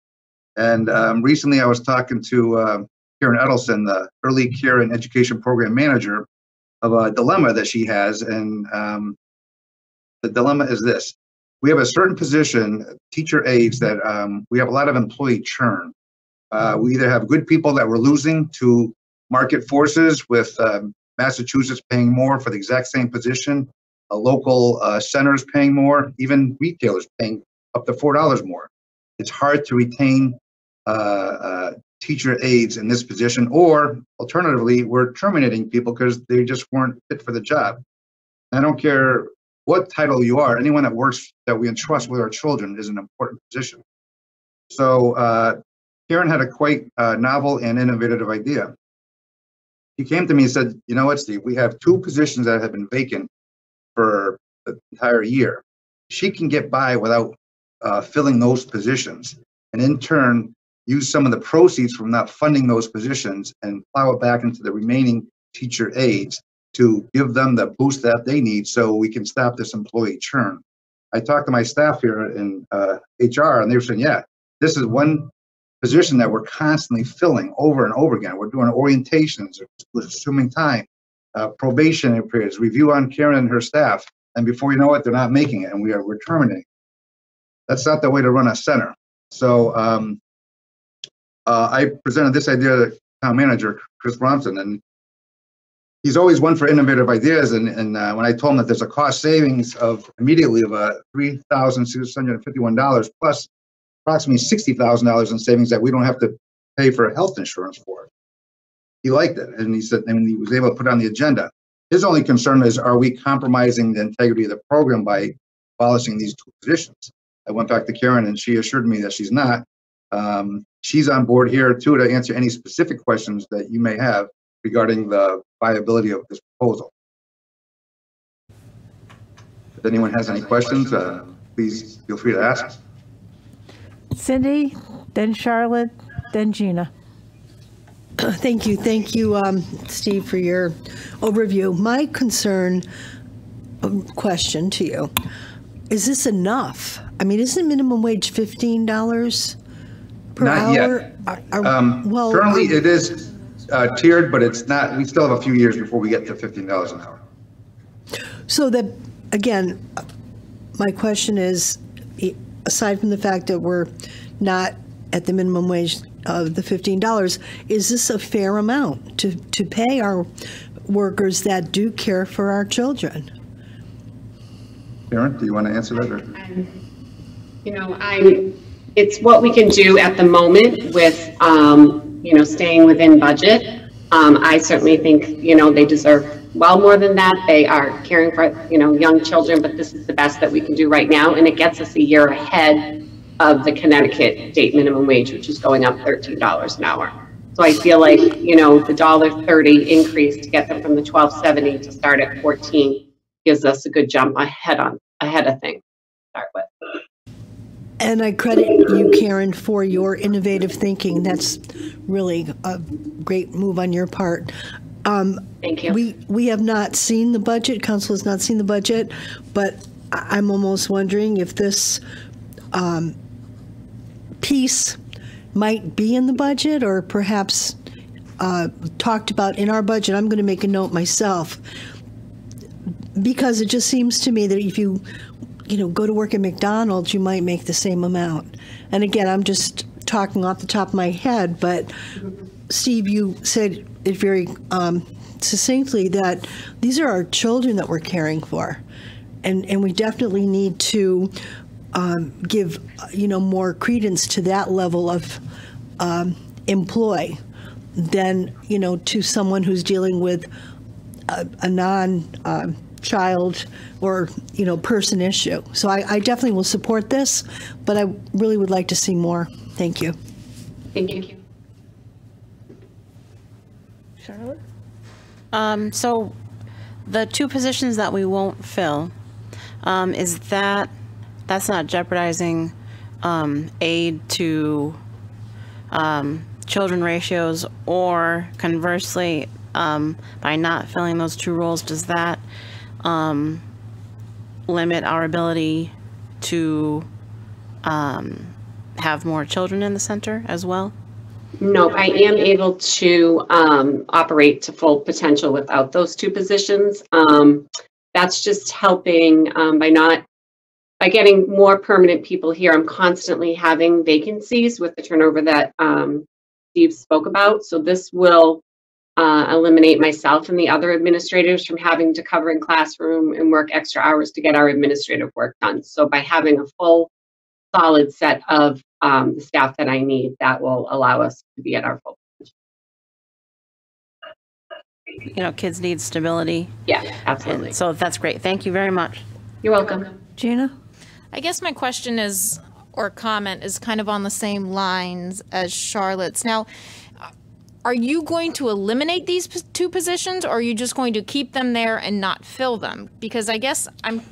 And um, recently, I was talking to uh, Karen Edelson, the Early Care and Education Program Manager, of a dilemma that she has. And um, the dilemma is this we have a certain position, teacher aides, that um, we have a lot of employee churn. Uh, we either have good people that we're losing to market forces with um, Massachusetts paying more for the exact same position, uh, local uh, centers paying more, even retailers paying up to four dollars more. It's hard to retain uh, uh, teacher aides in this position, or alternatively, we're terminating people because they just weren't fit for the job. I don't care what title you are, anyone that works that we entrust with our children is an important position. So uh, Karen had a quite uh, novel and innovative idea. He came to me and said, "You know what, Steve? We have two positions that have been vacant for the entire year. She can get by without uh, filling those positions, and in turn, use some of the proceeds from not funding those positions and plow it back into the remaining teacher aides to give them the boost that they need so we can stop this employee churn. I talked to my staff here in uh, HR and they were saying, yeah, this is one position that we're constantly filling over and over again. We're doing orientations, we're assuming time, uh, probationary periods, review on Karen and her staff. And before you know it, they're not making it and we are, we're terminating. That's not the way to run a center. So um, uh, I presented this idea to town manager, Chris Bromson, and he's always one for innovative ideas. And, and uh, when I told him that there's a cost savings of immediately of uh, $3,651 plus approximately $60,000 in savings that we don't have to pay for health insurance for. He liked it. And he said, and he was able to put on the agenda. His only concern is, are we compromising the integrity of the program by abolishing these two positions? I went back to Karen and she assured me that she's not. Um, she's on board here too to answer any specific questions that you may have regarding the viability of this proposal. If anyone has any questions, uh, please feel free to ask. Cindy, then Charlotte, then Gina. Thank you, thank you, um, Steve, for your overview. My concern, um, question to you, is this enough? I mean, isn't minimum wage $15 per Not yet. Are- are- Um, Well, currently um, it is uh, tiered, but it's not, we still have a few years before we get to $15 an hour. So that, again, my question is, e- aside from the fact that we're not at the minimum wage of the $15, is this a fair amount to, to pay our workers that do care for our children? Karen, do you want to answer that or? You know, I'm, it's what we can do at the moment with, um, you know, staying within budget. Um, I certainly think, you know, they deserve well more than that. They are caring for, you know, young children, but this is the best that we can do right now. And it gets us a year ahead of the Connecticut state minimum wage, which is going up thirteen dollars an hour. So I feel like, you know, the dollar thirty increase to get them from the twelve seventy to start at fourteen gives us a good jump ahead on, ahead of things. And I credit you, Karen, for your innovative thinking. That's really a great move on your part. Um, Thank you. We, we have not seen the budget, council has not seen the budget, but I'm almost wondering if this um, piece might be in the budget or perhaps uh, talked about in our budget. I'm going to make a note myself because it just seems to me that if you you know, go to work at McDonald's, you might make the same amount. And again, I'm just talking off the top of my head, but Steve, you said it very um, succinctly that these are our children that we're caring for. And, and we definitely need to um, give, you know, more credence to that level of um, employ than, you know, to someone who's dealing with a, a non um, child or you know person issue. So I, I definitely will support this, but I really would like to see more. Thank you. Thank you. Charlotte? Um, so the two positions that we won't fill, um, is that, that's not jeopardizing, um, aid to, um, children ratios or conversely, um, by not filling those two roles, does that, um, limit our ability to, um, have more children in the center as well? No, I am able to um, operate to full potential without those two positions. Um, That's just helping um, by not, by getting more permanent people here. I'm constantly having vacancies with the turnover that um, Steve spoke about. So this will uh, eliminate myself and the other administrators from having to cover in classroom and work extra hours to get our administrative work done. So by having a full solid set of um, the staff that I need, that will allow us to be at our full. You know, kids need stability. Yeah, absolutely. So that's great. Thank you very much. You're welcome. Gina? I guess my question is, or comment is kind of on the same lines as Charlotte's. Now, are you going to eliminate these two positions or are you just going to keep them there and not fill them? Because I guess I'm,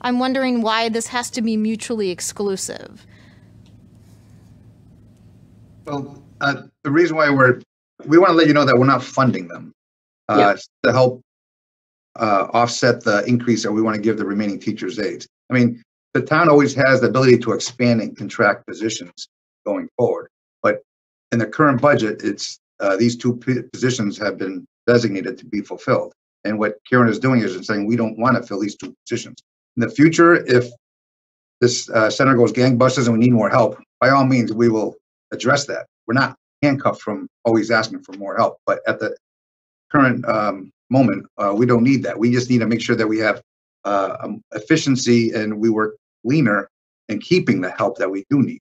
I'm wondering why this has to be mutually exclusive. Well, uh, the reason why we're, we want to let you know that we're not funding them. Uh, to help, uh, offset the increase that we want to give the remaining teachers' aides. I mean, the town always has the ability to expand and contract positions going forward. But in the current budget, it's, uh, these two p- positions have been designated to be fulfilled. And what Karen is doing is saying, we don't want to fill these two positions. In the future, if this, uh, center goes gangbusters and we need more help, by all means, we will address that. We're not handcuffed from always asking for more help, but at the current um, moment, uh, we don't need that. We just need to make sure that we have uh, um, efficiency and we work leaner in keeping the help that we do need.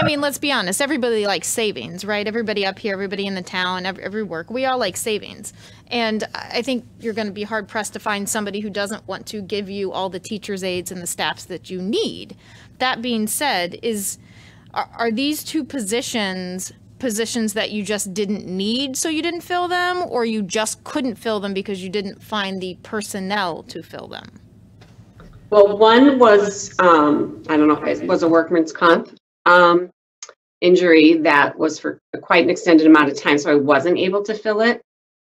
I mean, let's be honest. Everybody likes savings, right? Everybody up here, everybody in the town, every, every work, we all like savings. And I think you're going to be hard pressed to find somebody who doesn't want to give you all the teachers' aides and the staffs that you need. That being said, is are, are these two positions positions that you just didn't need, so you didn't fill them, or you just couldn't fill them because you didn't find the personnel to fill them? Well, one was, um, I don't know if it was a workman's comp, um, injury that was for quite an extended amount of time, so I wasn't able to fill it.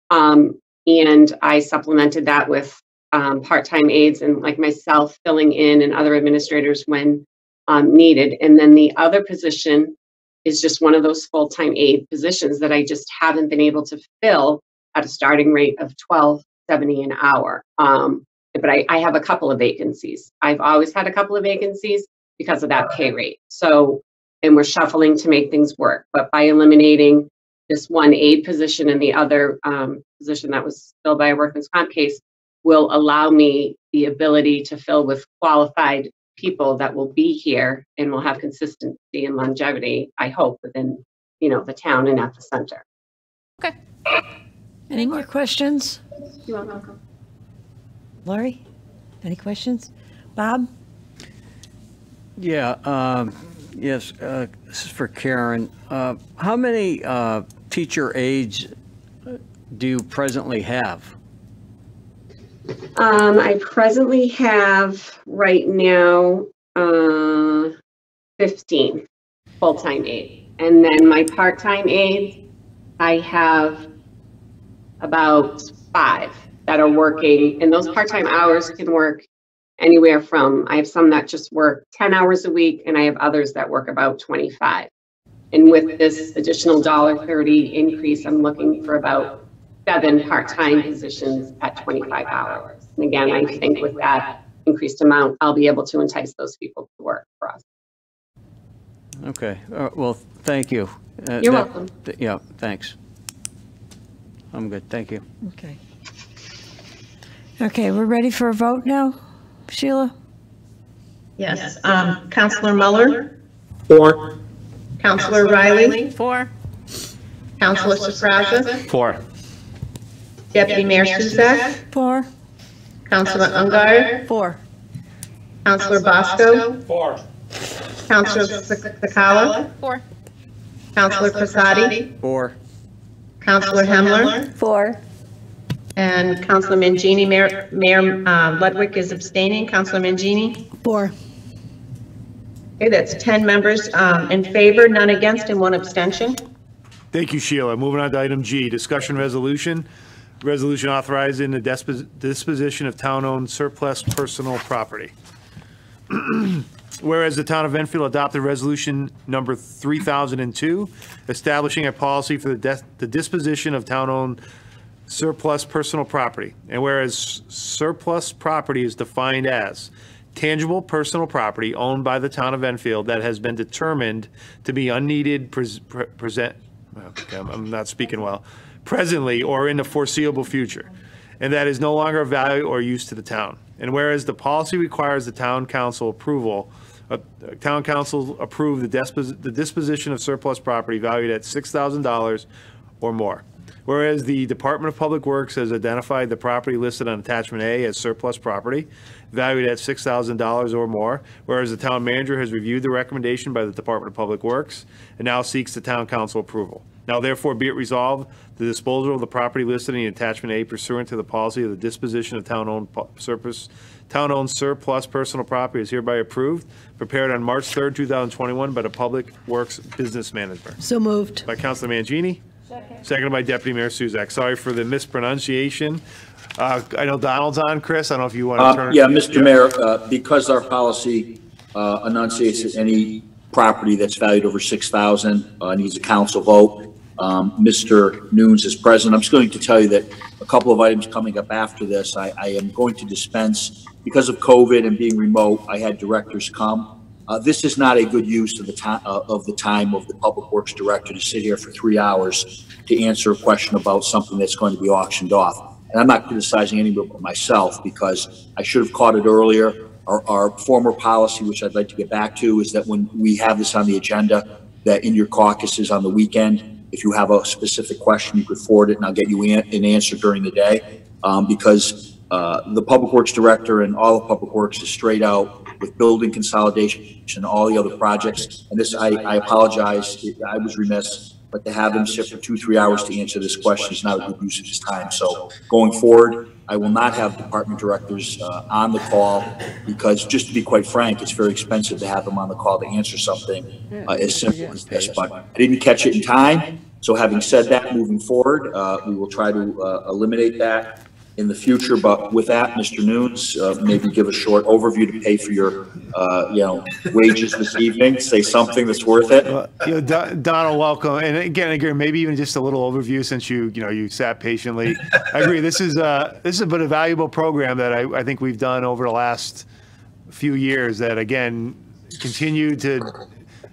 Um, and I supplemented that with, um, part-time aides and like myself filling in and other administrators when, um, needed. And then the other position is just one of those full-time aide positions that I just haven't been able to fill at a starting rate of twelve seventy an hour. Um, but I, I have a couple of vacancies. I've always had a couple of vacancies because of that pay rate. So, and we're shuffling to make things work. But by eliminating this one aide position and the other um, position that was filled by a workman's comp case will allow me the ability to fill with qualified people that will be here and will have consistency and longevity, I hope, within, you know, the town and at the center. Okay. Any more questions? You're welcome. Lori, any questions? Bob? Yeah, um, yes, uh, this is for Karen. Uh, How many uh, teacher aides do you presently have? Um, I presently have right now, uh, fifteen full-time aides. And then my part-time aides, I have about five that are working, and those part-time hours can work anywhere from, I have some that just work ten hours a week, and I have others that work about twenty-five. And with this additional dollar thirty increase, I'm looking for about seven part-time positions at 25 hours. And again, I think with that increased amount, I'll be able to entice those people to work for us. Okay, uh, well, thank you. Uh, You're that- welcome. th- Yeah, thanks. I'm good, thank you. Okay. Okay, we're ready for a vote now? Sheila? Yes, um, Counselor Muller, Four. Councillor Riley, Four. Councillor Sferrazza, Four. Deputy Mayor Suzak, Four? Councillor Ungary, Four. Councillor Bosco, Four. Councillor Cekala, Four. Councillor Crissati, Four. Councillor Hemler, Four. And Counselor Mangini. Mayor Mayor uh, Ludwig is abstaining. Counselor Mangini? Four. Okay, that's 10 members um, in favor, none against, and one abstention. Thank you, Sheila. Moving on to item G, discussion resolution. Resolution authorizing the dispos- disposition of town-owned surplus personal property. Whereas the town of Enfield adopted resolution number 3002, establishing a policy for the the disposition of town-owned surplus personal property. And whereas surplus property is defined as tangible personal property owned by the town of Enfield that has been determined to be unneeded pre- present, okay, I'm- not speaking well, presently or in the foreseeable future, and that is no longer of value or use to the town. And whereas the policy requires the town council approval, uh, town council approve the the disposition of surplus property valued at $6,000 or more. Whereas the Department of Public Works has identified the property listed on attachment A as surplus property valued at $6,000 or more, whereas the town manager has reviewed the recommendation by the Department of Public Works and now seeks the town council approval. Now therefore be it resolved, the disposal of the property listed in attachment A pursuant to the policy of the disposition of town-owned surplus, town-owned surplus personal property is hereby approved, prepared on March 3rd, 2021 by the Public Works Business Manager. So moved. By Councilor Mangini. Seconded by Deputy Mayor Suzak. Sorry for the mispronunciation. Uh, I know Donald's on, Chris. I don't know if you want to Uh, turn. Yeah, Mr. Mayor, uh, because our policy uh, enunciates that any property that's valued over 6,000 uh, needs a council vote, um, Mr. Nunes is present. I'm just going to tell you that a couple of items coming up after this, I I am going to dispense, because of COVID and being remote, I had directors come. Uh, This is not a good use of the time, of the time of the Public Works Director to sit here for three hours to answer a question about something that's going to be auctioned off. And I'm not criticizing anybody but myself because I should have caught it earlier. Our, our former policy, which I'd like to get back to, is that when we have this on the agenda, that in your caucuses on the weekend, if you have a specific question, you could forward it and I'll get you an, an answer during the day. Um, because, uh, the Public Works Director and all of Public Works is straight out with building consolidation and all the other projects. And this, I, I apologize, I was remiss, but to have him sit for two, three hours to answer this question is not a good use of his time. So going forward, I will not have department directors, uh, on the call because just to be quite frank, it's very expensive to have them on the call to answer something, uh, as simple as this. But I didn't catch it in time. So having said that, moving forward, uh, we will try to, uh, eliminate that in the future. But with that, Mr. Nunes, uh, maybe give a short overview to pay for your, uh, you know, wages this evening. Say something that's worth it. You know, Don- Donald, welcome. And again, again, maybe even just a little overview since you, you know, you sat patiently. I agree. This is, uh, this has been a valuable program that I, I think we've done over the last few years that again, continue to,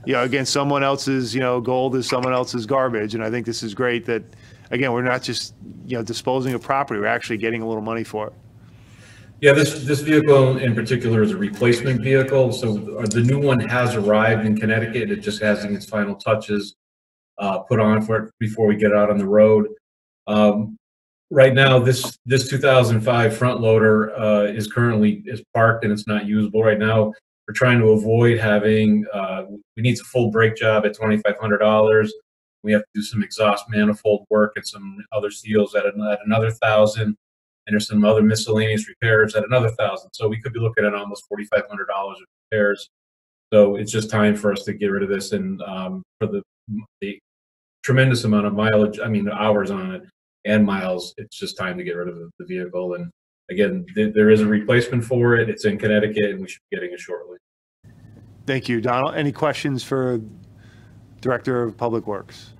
you know, again, someone else's, you know, gold is someone else's garbage. And I think this is great that, again, we're not just, you know, disposing of property, we're actually getting a little money for it. Yeah, this, this vehicle in particular is a replacement vehicle, so uh, the new one has arrived in Connecticut, it just has its final touches uh, put on for it before we get out on the road. Um, Right now, this, this 2005 front loader uh, is currently, is parked and it's not usable right now. We're trying to avoid having, uh, we need a full brake job at $2,500. We have to do some exhaust manifold work and some other seals at an- at another thousand. And there's some other miscellaneous repairs at another thousand. So we could be looking at almost forty-five hundred dollars of repairs. So it's just time for us to get rid of this and, um, for the, the tremendous amount of mileage, I mean, hours on it and miles, it's just time to get rid of the, the vehicle. And again, there, there is a replacement for it. It's in Connecticut and we should be getting it shortly. Thank you, Donald. Any questions for Director of Public Works?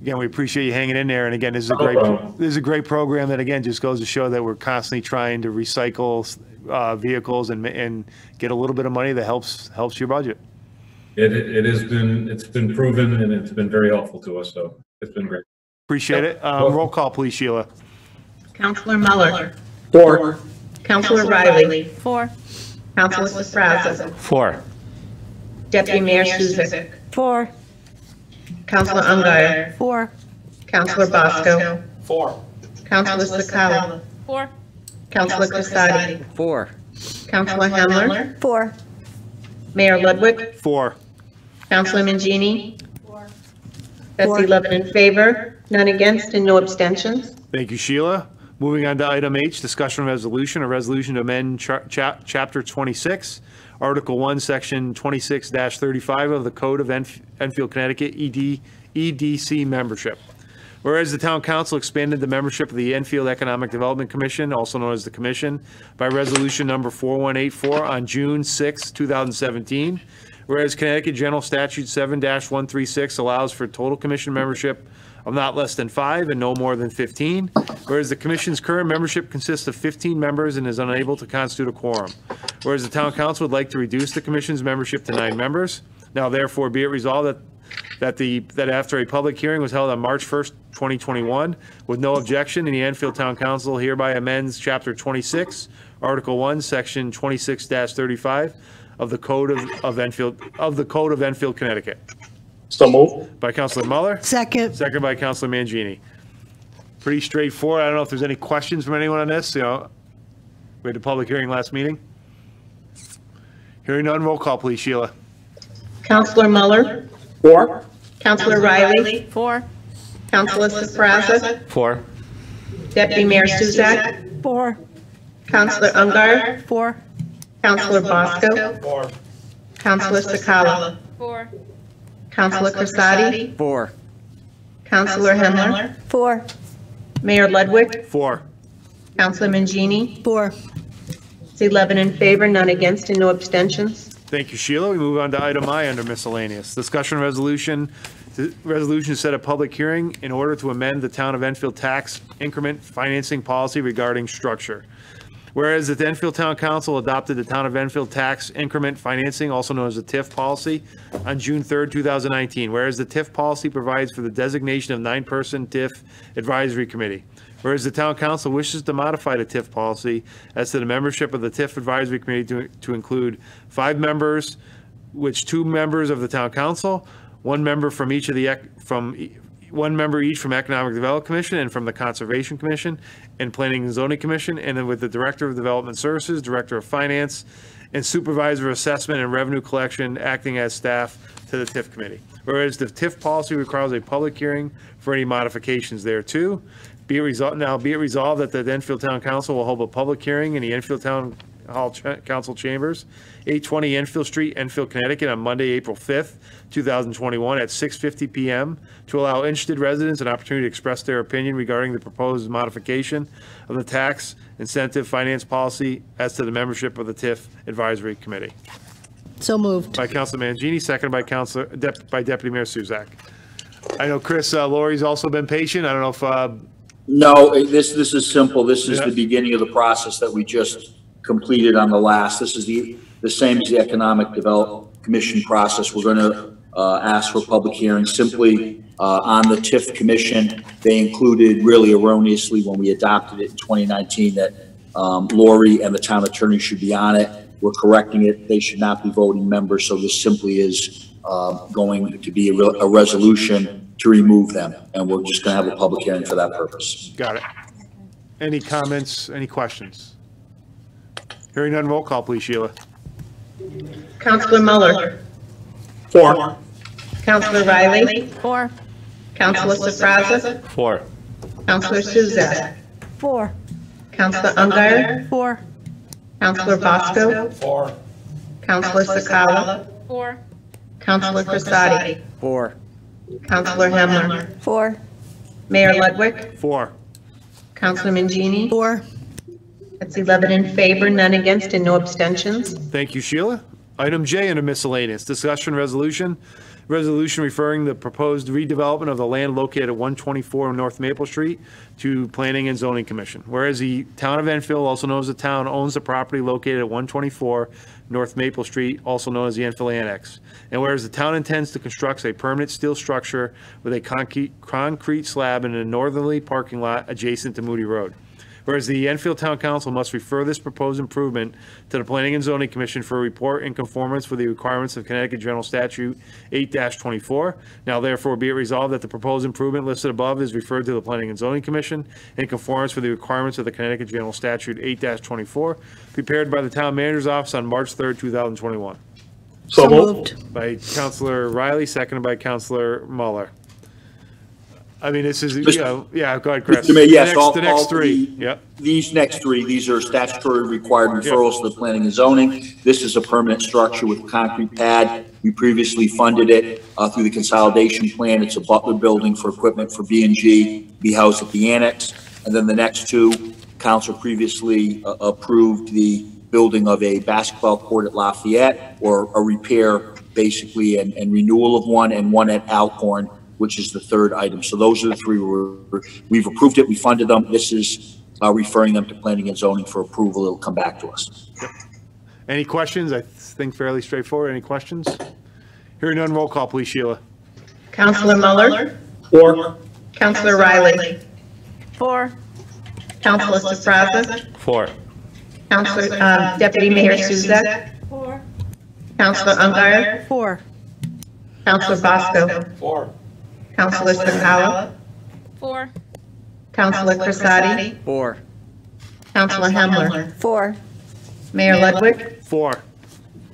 Again, we appreciate you hanging in there. And again, this is a great, this is a great program that again, just goes to show that we're constantly trying to recycle uh, vehicles and, and get a little bit of money that helps, helps your budget. It, it has been, it's been proven and it's been very helpful to us. So it's been great. Appreciate it. Um, Roll call, please, Sheila. Councillor Muller. Four. Councillor Riley. Four. Counselor Sferrazza. Four. Deputy Mayor Suzak. Four. Councilor Ungary. Four. Councilor Bosco. Four. Councilor Cekala. Four. Councilor Crisati. Four. Councilor Hamler. Four. Mayor Ludwig. Four. Counselor Mangini. That's 11 in favor, none against, and no abstentions. Thank you, Sheila. Moving on to item H, discussion resolution, a resolution to amend cha- cha- chapter 26, article 1, section 26-35 of the Code of Enf- Enfield, Connecticut, ED, EDC membership. Whereas the town council expanded the membership of the Enfield Economic Development Commission, also known as the Commission, by resolution number 4184 on June 6, 2017. Whereas Connecticut General Statute 7-136 allows for total commission membership of not less than five and no more than 15. Whereas the commission's current membership consists of 15 members and is unable to constitute a quorum. Whereas the town council would like to reduce the commission's membership to nine members. Now therefore be it resolved that that the, that after a public hearing was held on March 1st, 2021, with no objection, and the Enfield Town Council hereby amends Chapter 26, Article 1, Section 26-35 of the Code of of Enfield, of the Code of Enfield, Connecticut. So moved. By Counselor Muller? Second. Second by Counselor Mangini. Pretty straightforward. I don't know if there's any questions from anyone on this, you know. We had a public hearing last meeting. Hearing none, roll call, please, Sheila. Counselor Muller. Four. Counselor Riley? Four. Counselor Sferrazza? Four. Deputy Mayor Suzak? Four. Counselor Ungar? Four. Counselor Bosco? Four. Counselor Cekala? Four. Counselor Crisati? Four. Counselor Hemler? Four. Mayor Ludwig? Four. Counselor Mangini? Four. It's 11 in favor, none against, and no abstentions. Thank you, Sheila. We move on to item I under miscellaneous. Discussion resolution, the resolution to set a public hearing in order to amend the Town of Enfield tax increment financing policy regarding structure. Whereas the Enfield Town Council adopted the Town of Enfield tax increment financing, also known as the TIF policy, on June 3rd, 2019. Whereas the TIF policy provides for the designation of nine-person TIF advisory committee. Whereas the town council wishes to modify the TIF policy as to the membership of the TIF advisory committee to, to include five members, which two members of the town council, one member from each of the, from, one member each from Economic Development Commission and from the Conservation Commission and Planning and Zoning Commission, and then with the Director of Development Services, Director of Finance, and Supervisor of Assessment and Revenue Collection acting as staff to the TIF committee. Whereas the TIF policy requires a public hearing for any modifications there thereto, be it resolved, now be it resolved that the Enfield Town Council will hold a public hearing in the Enfield Town Hall Ch- Council Chambers, 820 Enfield Street, Enfield, Connecticut, on Monday, April 5th, 2021, at 6:50 PM, to allow interested residents an opportunity to express their opinion regarding the proposed modification of the tax incentive finance policy as to the membership of the TIF Advisory Committee. So moved. By Councilor Mangini, seconded by Councilor, Dep- by Deputy Mayor Suzak. I know Chris, uh, Lori's also been patient. I don't know if, uh, No, this, this is simple. This is Yeah. the beginning of the process that we just completed on the last. This is the, the same as the Economic Development Commission process. We're going to uh, ask for public hearing simply uh, on the TIF commission. They included really erroneously when we adopted it in 2019 that um, Lori and the town attorney should be on it. We're correcting it. They should not be voting members. So this simply is uh, going to be a re- a resolution to remove them. And we're just going to have a public hearing for that purpose. got it. Any comments, any questions? Hearing none, roll call, please, Sheila. Counselor Muller? Four. Counselor Riley? Four. Counselor Sferrazza? Four. Counselor Suzette. Four. Counselor Ungar? Four. Counselor Bosco? Four. Counselor Cekala? Four. Counselor Crisati? Four. Counselor Hemler? Four. Mayor Ludwig? Four. Counselor Mangini? Four. That's 11 in favor, none against, and no abstentions. Thank you, Sheila. Item J under miscellaneous, discussion resolution, resolution referring the proposed redevelopment of the land located at 124 North Maple Street to Planning and Zoning Commission. Whereas the town of Enfield, also known as the town, owns the property located at 124 North Maple Street, also known as the Enfield Annex. And whereas the town intends to construct a permanent steel structure with a concrete, concrete slab in a northerly parking lot adjacent to Moody Road. Whereas the Enfield Town Council must refer this proposed improvement to the Planning and Zoning Commission for a report in conformance with the requirements of Connecticut General Statute 8-24. Now therefore be it resolved that the proposed improvement listed above is referred to the Planning and Zoning Commission in conformance with the requirements of the Connecticut General Statute 8-24, prepared by the Town Manager's Office on March 3rd, 2021. So moved. By Counselor Riley, seconded by Counselor Muller. I mean, this is, you know, yeah, go ahead, Chris. Mr. Mayor, yes, The next- all- The next all three, the- yep. These next three, these are statutory required referrals to the planning and zoning. This is a permanent structure with concrete pad. We previously funded it uh, through the consolidation plan. It's a Butler building for equipment for B and G, be housed at the annex. And then the next two, council previously uh, approved the building of a basketball court at Lafayette or a repair, basically, and, and renewal of one and one at Alcorn, which is the third item. So those are the three. We're- We've approved it, we funded them. This is uh, referring them to planning and zoning for approval. It'll come back to us. Any questions? I think fairly straightforward. Any questions? Hearing none, roll call, please, Sheila. Counselor Muller? Four. Counselor Riley? Four. Counselor Sferrazza? Four. Counselor, um, Deputy Mayor Suzak? Four. Counselor Ungar? Four. Counselor Bosco? Four. Counselor Cekala? Four. Counselor Crisati? Four. Counselor Hemler? Four. Mayor Ludwig? Four.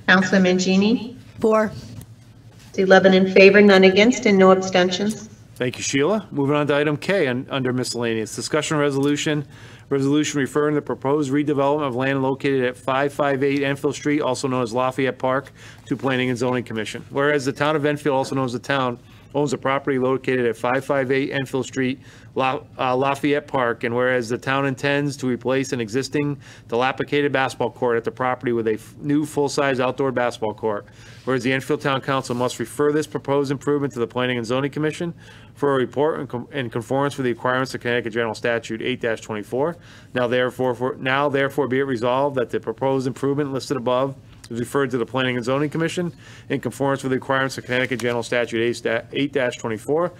Counselor Mangini? Four. It's 11 in favor, none against, and no abstentions. Thank you, Sheila. Moving on to item K, un- under miscellaneous. Discussion resolution, resolution referring the proposed redevelopment of land located at 558 Enfield Street, also known as Lafayette Park, to Planning and Zoning Commission. Whereas the town of Enfield, also known as the town, owns a property located at 558 Enfield Street, La- uh, Lafayette Park, and whereas the town intends to replace an existing dilapidated basketball court at the property with a f- new full-size outdoor basketball court, whereas the Enfield Town Council must refer this proposed improvement to the Planning and Zoning Commission for a report in com- in conformance with the requirements of Connecticut General Statute 8-24. Now therefore, for- now therefore be it resolved that the proposed improvement listed above is referred to the Planning and Zoning Commission in conformance with the requirements of Connecticut General Statute 8-24,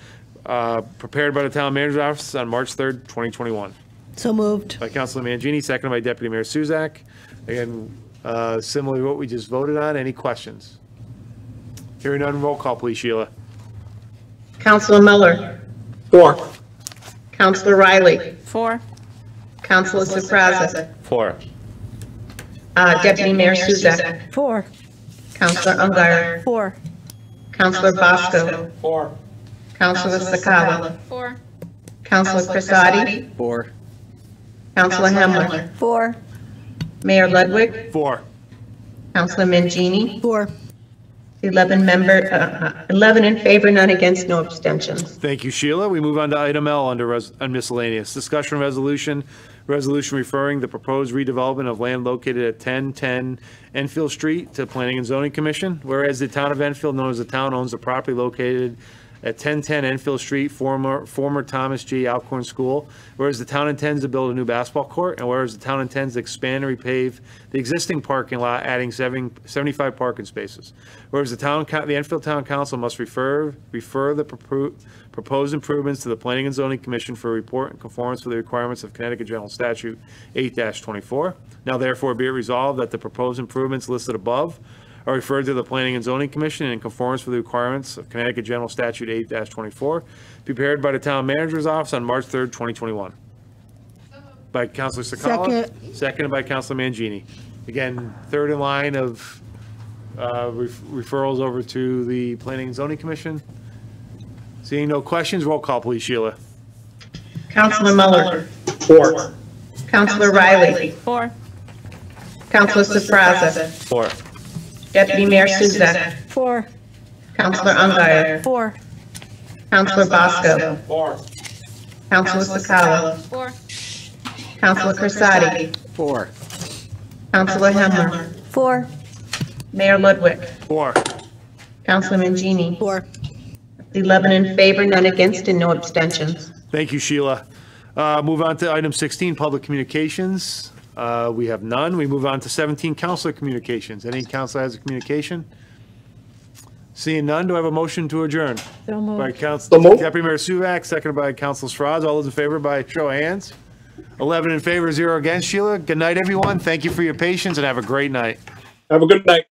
uh, prepared by the Town Manager's Office on March 3rd, 2021. So moved. By Councilor Mangini, seconded by Deputy Mayor Suzak. Again, uh, similar to what we just voted on. Any questions? Hearing none, roll call, please, Sheila. Councilor Miller. Four. Councilor Riley. Four. Councilor Surprise. Four. Uh, Deputy Mayor Suzak. Four. Councillor Ungary. Four. Councillor Bosco. Four. Councillor Cekala. Four. Councillor Crisati. Four. Councillor Hemler. Four. Mayor Ludwig. Four. Councillor Mangini. Four. 11 member, uh, uh, 11 in favor, none against, no abstentions. Thank you, Sheila. We move on to item L under res- on miscellaneous. Discussion resolution, resolution referring the proposed redevelopment of land located at 1010 Enfield Street to Planning and Zoning Commission. Whereas the town of Enfield, known as the town, owns the property located at 1010 Enfield Street, former, former Thomas G. Alcorn School. Whereas the town intends to build a new basketball court, and whereas the town intends to expand and repave the existing parking lot, adding seven- 75 parking spaces. Whereas the town, the Enfield Town Council must refer, refer the propo- proposed improvements to the Planning and Zoning Commission for a report in conformance with the requirements of Connecticut General Statute 8-24. Now therefore be it resolved that the proposed improvements listed above are referred to the Planning and Zoning Commission in conformance with the requirements of Connecticut General Statute 8-24, prepared by the Town Manager's Office on March 3rd, 2021. By Counselor Cekala. Second. Seconded by Counselor Mangini. Again, third in line of uh, ref- referrals over to the Planning and Zoning Commission. Seeing no questions, roll call, please, Sheila. Counselor Muller. Four. Counselor Riley. Four. Counselor Surprise. Four. Deputy Mayor Suzak. Four. Councilor Ungary. Four. Councilor Bosco. Four. Councilor Cekala. Four. Councilor Crisati. Four. Councilor Hemler. Four. Mayor Ludwig. Four. Counselor Mangini. Four. 11 in favor, none against, and no abstentions. Thank you, Sheila. Uh, Move on to item 16, public communications. Uh, We have none. We move on to 17, counselor communications. Any counselor has a communication? Seeing none, do I have a motion to adjourn? So moved. By Council, So moved. Deputy Mayor Suvak, seconded by Council Sraz. All those in favor by show of hands? 11 in favor, zero against. Sheila, good night, everyone. Thank you for your patience and have a great night. Have a good night.